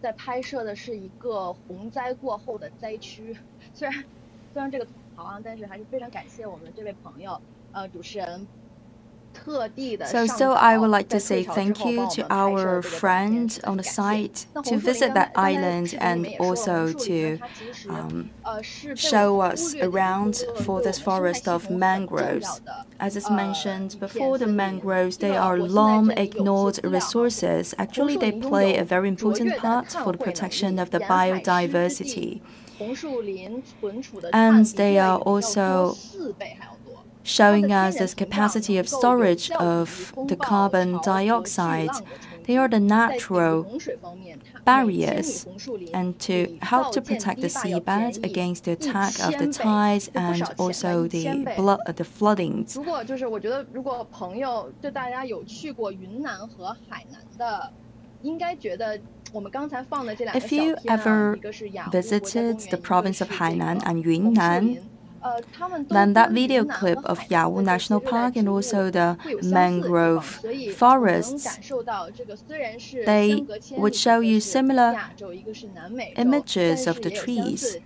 在拍摄的是一个洪灾过后的灾区。虽然虽然这个好啊，但是还是非常感谢我们这位朋友，呃，主持人。So still I would like to say thank you to our friend on the site to visit that island and also to um, show us around for this forest of mangroves. As is mentioned before, the mangroves, they are long ignored resources. Actually, they play a very important part for the protection of the biodiversity. And they are also showing us this capacity of storage of the carbon dioxide. They are the natural barriers and to help to protect the seabed against the attack of the tides and also the blood, the floodings. If you ever visited the province of Hainan and Yunnan, then that video clip of Yawu National Park and also the mangrove forests, they would show you similar images of the trees,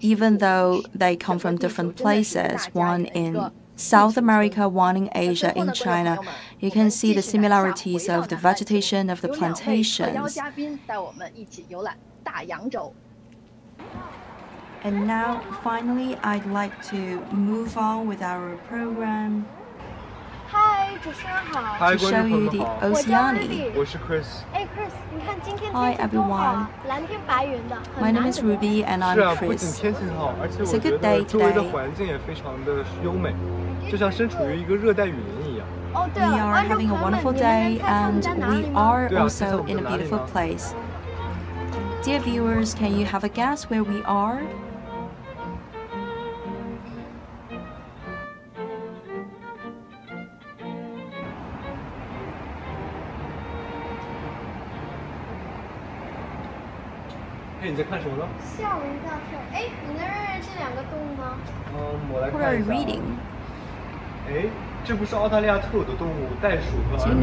even though they come from different places, one in South America, one in Asia, in China, you can see the similarities of the vegetation of the plantations. And now, finally, I'd like to move on with our program. Hi, to show you the Oceania. Hi everyone. My name is Ruby and I'm Chris. It's a good day today. We are having a wonderful day and we are also in a beautiful place. Dear viewers, can you have a guess where we are? 哎，你在看什么呢？吓我一大跳！哎，你能认认这两个动物吗？嗯，我来看一下。哎，这不是澳大利亚特有的动物袋鼠和鸸鹋吗？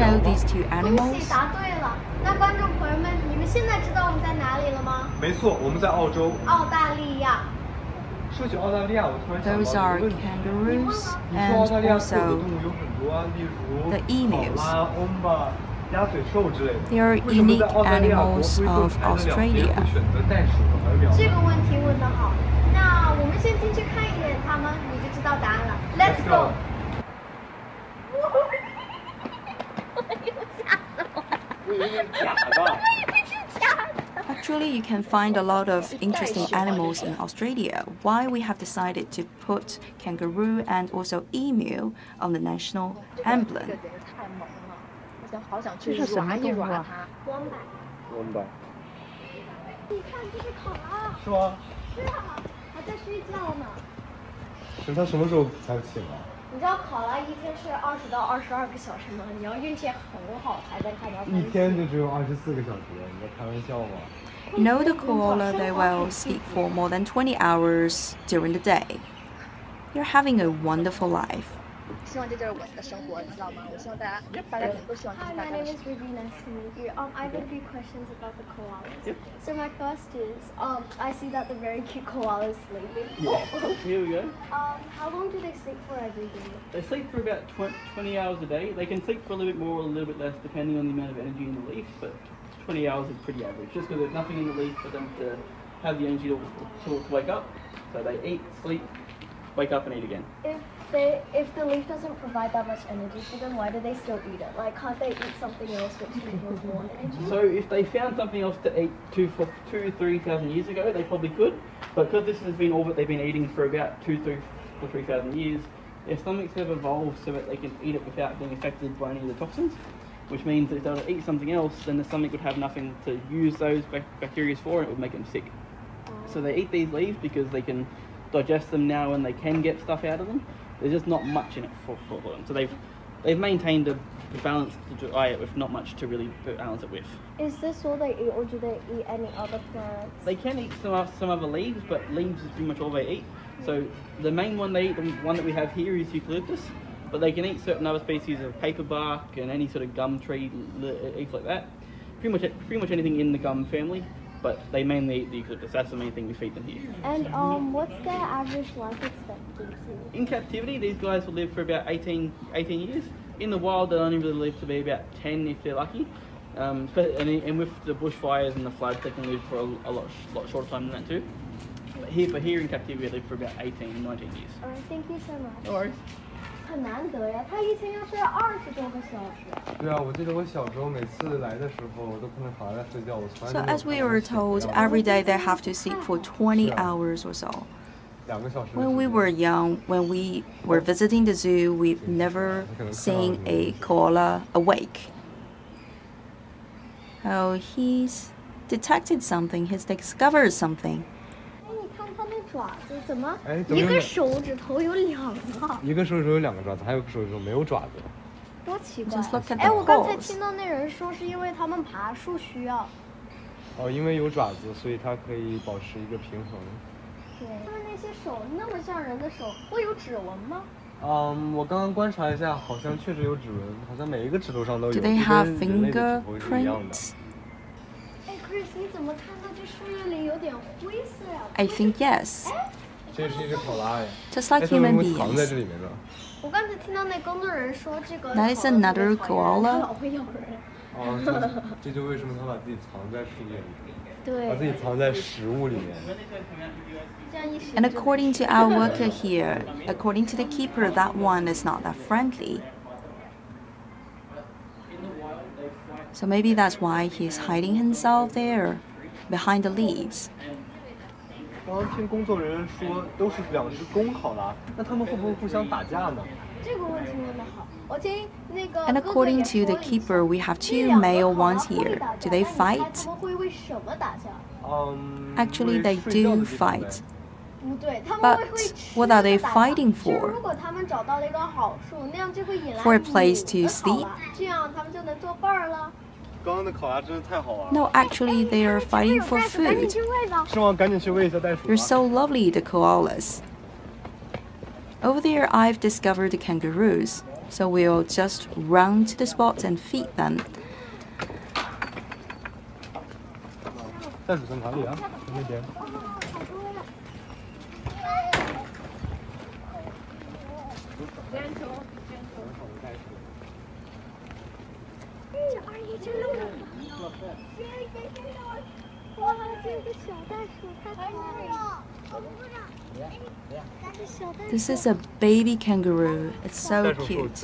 恭喜答对了！那观众朋友们，你们现在知道我们在哪里了吗？没错，我们在澳洲。澳大利亚。说起澳大利亚，我突然想到一个问题。你说澳大利亚特有的动物有很多啊，例如考拉、欧巴。They are unique animals of Australia. 这个问题问得好，那我们先进去看一眼它们，你就知道答案了。Let's go. Actually, you can find a lot of interesting animals in Australia. Why we have decided to put kangaroo and also emu on the national emblem. 好想去耍一耍它。光板。光板。你看，这是考拉。是吗？是啊，还在睡觉呢。是他什么时候才醒啊？你知道考拉一天是二十到二十二个小时吗？你要运气很好才能看到。一天就只有二十四个小时，你在开玩笑吗？No, the koala they will sleep for more than 20 hours during the day. You're having a wonderful life. 希望这就是我的生活，你知道吗？我希望大家，大家可能都希望这是大家的生活。Hi, my name is Ruby. Nice to meet you. Um, I have a few questions about the koalas. Yep. So my first is, um, I see that the very cute koalas sleeping. Yeah. Here we go. Um, how long do they sleep for every day? They sleep for about 20 hours a day. They can sleep for a little bit more or a little bit less depending on the amount of energy in the leaf, but 20 hours is pretty average, just because there's nothing in the leaf for them to have the energy to, to, to wake up. So they eat, sleep, wake up and eat again. If they if the leaf doesn't provide that much energy for them, why do they still eat it? Like can't they eat something else which gives more energy? So if they found something else to eat two for two three thousand years ago, they probably could. But because this has been all that they've been eating for about two three or three thousand years, their stomachs have evolved so that they can eat it without being affected by any of the toxins. Which means that if they were to eat something else, then the stomach would have nothing to use those bacteria for, and it would make them sick. So they eat these leaves because they can digest them now and they can get stuff out of them. There's just not much in it for, for them. So they've they've maintained a balanced diet with not much to really balance it with. Is this all they eat or do they eat any other plants? They can eat some, some other leaves, but leaves is pretty much all they eat. So the main one they eat, the one that we have here is eucalyptus, but they can eat certain other species of paper bark and any sort of gum tree leaves like that. Pretty much, pretty much anything in the gum family but they mainly eat the eucalyptus. That's the main thing we feed them here. And um, what's their average life expectancy? In captivity, these guys will live for about 18, 18 years. In the wild, they'll only really live to be about 10 if they're lucky. Um, and, and, with the bushfires and the floods, they can live for a, a lot, lot shorter time than that too. But here, for here in captivity, they live for about 18, 19 years. Alright, thank you so much. No worries. 很难得呀，他一天要睡二十多个小时。对啊，我记得我小时候每次来的时候，我都看到好在睡觉，我从来 So as we were told, every day they have to sleep for 20 hours or so. When we were young, when we were visiting the zoo, we've never seen a koala awake. Oh, he's detected something. He's discovered something. 爪子怎么一个手指头有两个？一个手指头有两个爪子，还有个手指头没有爪子。多奇怪！哎，我刚才听到那人说是因为他们爬树需要。哦，因为有爪子，所以它可以保持一个平衡。对，他们那些手那么像人的手，会有指纹吗？嗯，我刚刚观察一下，好像确实有指纹，好像每一个指头上都有，就跟人类的指头是一样的。哎，Chris，你怎么看 I think yes. Just like human beings. That is another koala. and according to our worker here, according to the keeper, that one is not that friendly. So maybe that's why he's hiding himself there behind the leaves. 刚刚听工作人员说都是两只公考拉，那他们会不会互相打架呢？这个问题问得好。我听那个。And according to the keeper, we have two male ones here. Do they fight? 他们会为什么打架？Um. Actually, they do fight. But what are they fighting for? For a place to sleep? No, actually, they are fighting for food. You're so lovely, the koalas. Over there, I've discovered the kangaroos, so we'll just run to the spot and feed them. 袋鼠在哪里啊？那边。This is a baby kangaroo. It's so cute.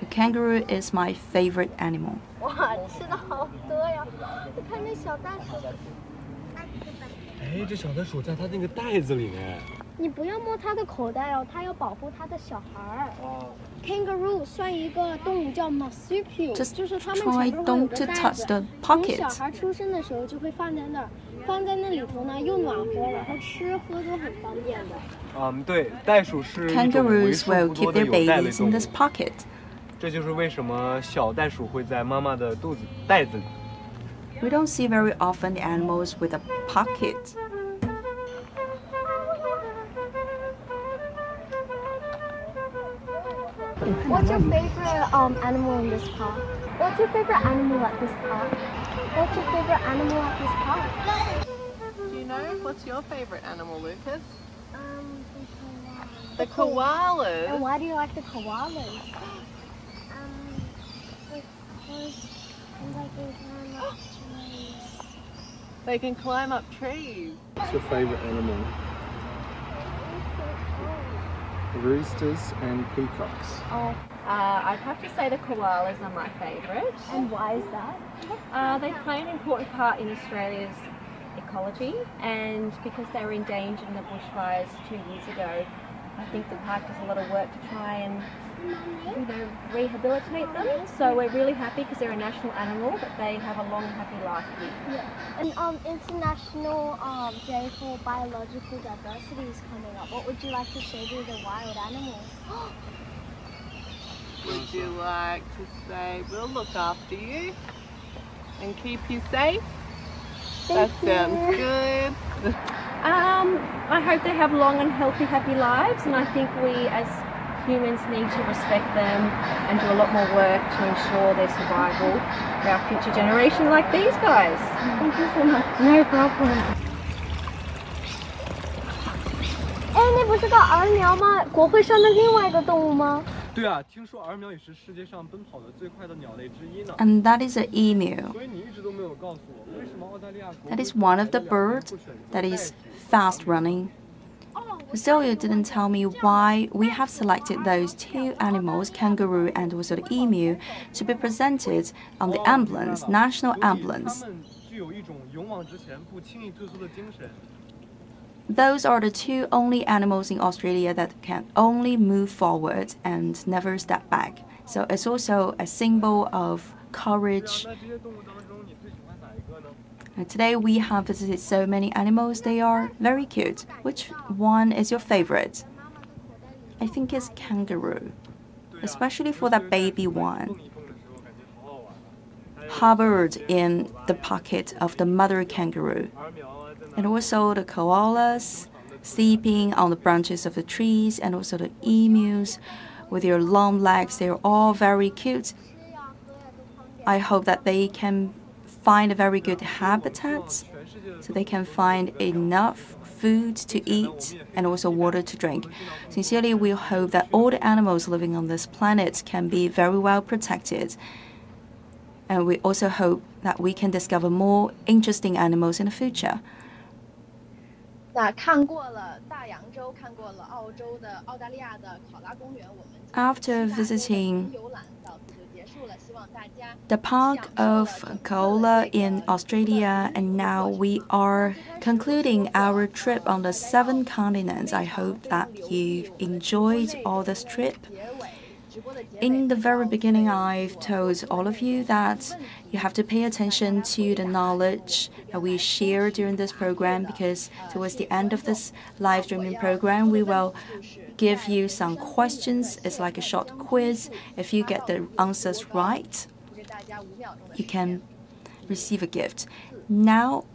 A kangaroo is my favorite animal. 哇，吃的好多呀！你看那小袋鼠。 哎，这小袋鼠在它那个袋子里面。你不要摸它的口袋哦，它要保护它的小孩儿。哦。kangaroo 算一个动物叫 marsupial，就是它们 try 前面会有 don't 个 to 袋 touch 子 the，从 pocket 小孩出生的时候就会放在那儿，放在那里头呢又暖和，然后吃喝都很方便的。嗯，对，袋鼠是 Kangaroos will 不多 keep 的 their 有袋类 babies in this。pocket. 这就是为什么小袋鼠会在妈妈的肚子袋子里。We don't see very often the animals with a pocket. What's your favorite um animal in this park? What's your favorite animal at this park? What's your favorite animal at this park? Do you know what's your favorite animal, Lucas? Um, The koalas. And why do you like the koalas? Um, because like they climb up trees. They can climb up trees. What's your favorite animal? Roosters and peacocks. Oh, uh, I'd have to say the koalas are my favourite. And why is that? Uh, they play an important part in Australia's ecology, and because they were endangered in the bushfires two years ago, I think the park does a lot of work to try and you know rehabilitate them. So we're really happy because they're a national animal, but they have a long, happy life here. Yeah. And um, International um, Day for Biological Diversity is coming up. What would you like to say to the wild animals? Would you like to say we'll look after you and keep you safe? that sounds good. Um, I hope they have long and healthy, happy lives, and I think we as humans need to respect them and do a lot more work to ensure their survival for our future generation like these guys. Thank you so much. No problem. 哎，那不是个儿苗吗？国会山的另外一个动物吗？对啊，听说儿苗也是世界上奔跑的最快的鸟类之一呢。 And that is an emu. 所以你一直都没有告诉我，为什么澳大利亚国 That is one of the birds that is fast running. Zoya didn't tell me why we have selected those two animals, kangaroo and also the emu, to be presented on the ambulance, national ambulance. Those are the two only animals in Australia that can only move forward and never step back. So it's also a symbol of courage 个呢？And today we have visited so many animals, they are very cute. Which one is your favorite? I think it's kangaroo, especially for that baby one. Harbored in the pocket of the mother kangaroo. And also the koalas sleeping on the branches of the trees, and also the emus with their long legs. They're all very cute. I hope that they can find a very good habitat so they can find enough food to eat and also water to drink. Sincerely, we hope that all the animals living on this planet can be very well protected. And we also hope that we can discover more interesting animals in the future. 那看过了大洋洲，看过了澳洲的、澳大利亚的考拉公园，我们 After visiting the park of Koala in Australia, and now we are concluding our trip on the seven continents. I hope that you've enjoyed all this trip. In the very beginning, I've told all of you that you have to pay attention to the knowledge that we share during this program because towards the end of this live streaming program, we will give you some questions. It's like a short quiz. If you get the answers right, you can receive a gift. Now,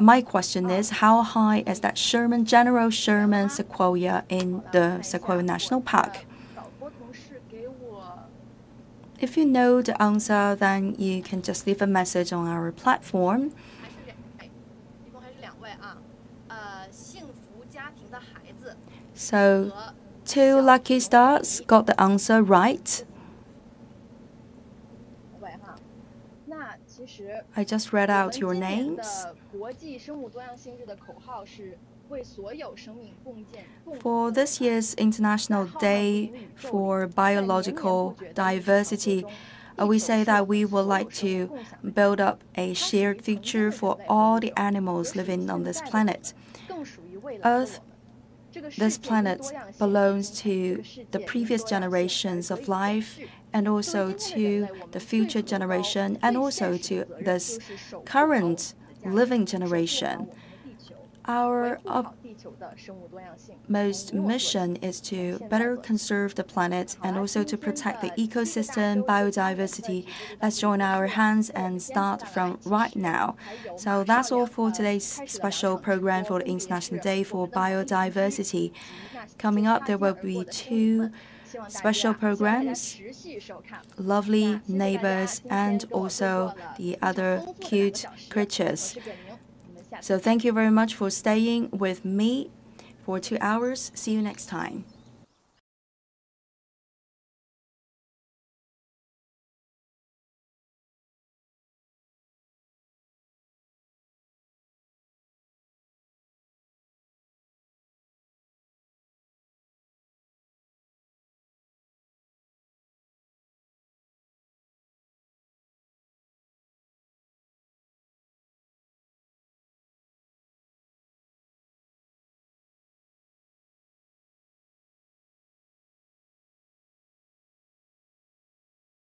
my question is uh, how high is that Sherman, General Sherman uh, sequoia in uh, the Sequoia National Park? If you know the answer, then you can just leave a message on our platform. So, two lucky stars got the answer right. I just read out your names. For this year's International Day for Biological Diversity, we say that we would like to build up a shared future for all the animals living on this planet. Earth, this planet, belongs to the previous generations of life and also to the future generation and also to this current living generation. Our most mission is to better conserve the planet and also to protect the ecosystem, biodiversity. Let's join our hands and start from right now. So that's all for today's special program for the International Day for Biodiversity. Coming up, there will be two special programs, lovely neighbors, and also the other cute creatures. So thank you very much for staying with me for two hours. See you next time.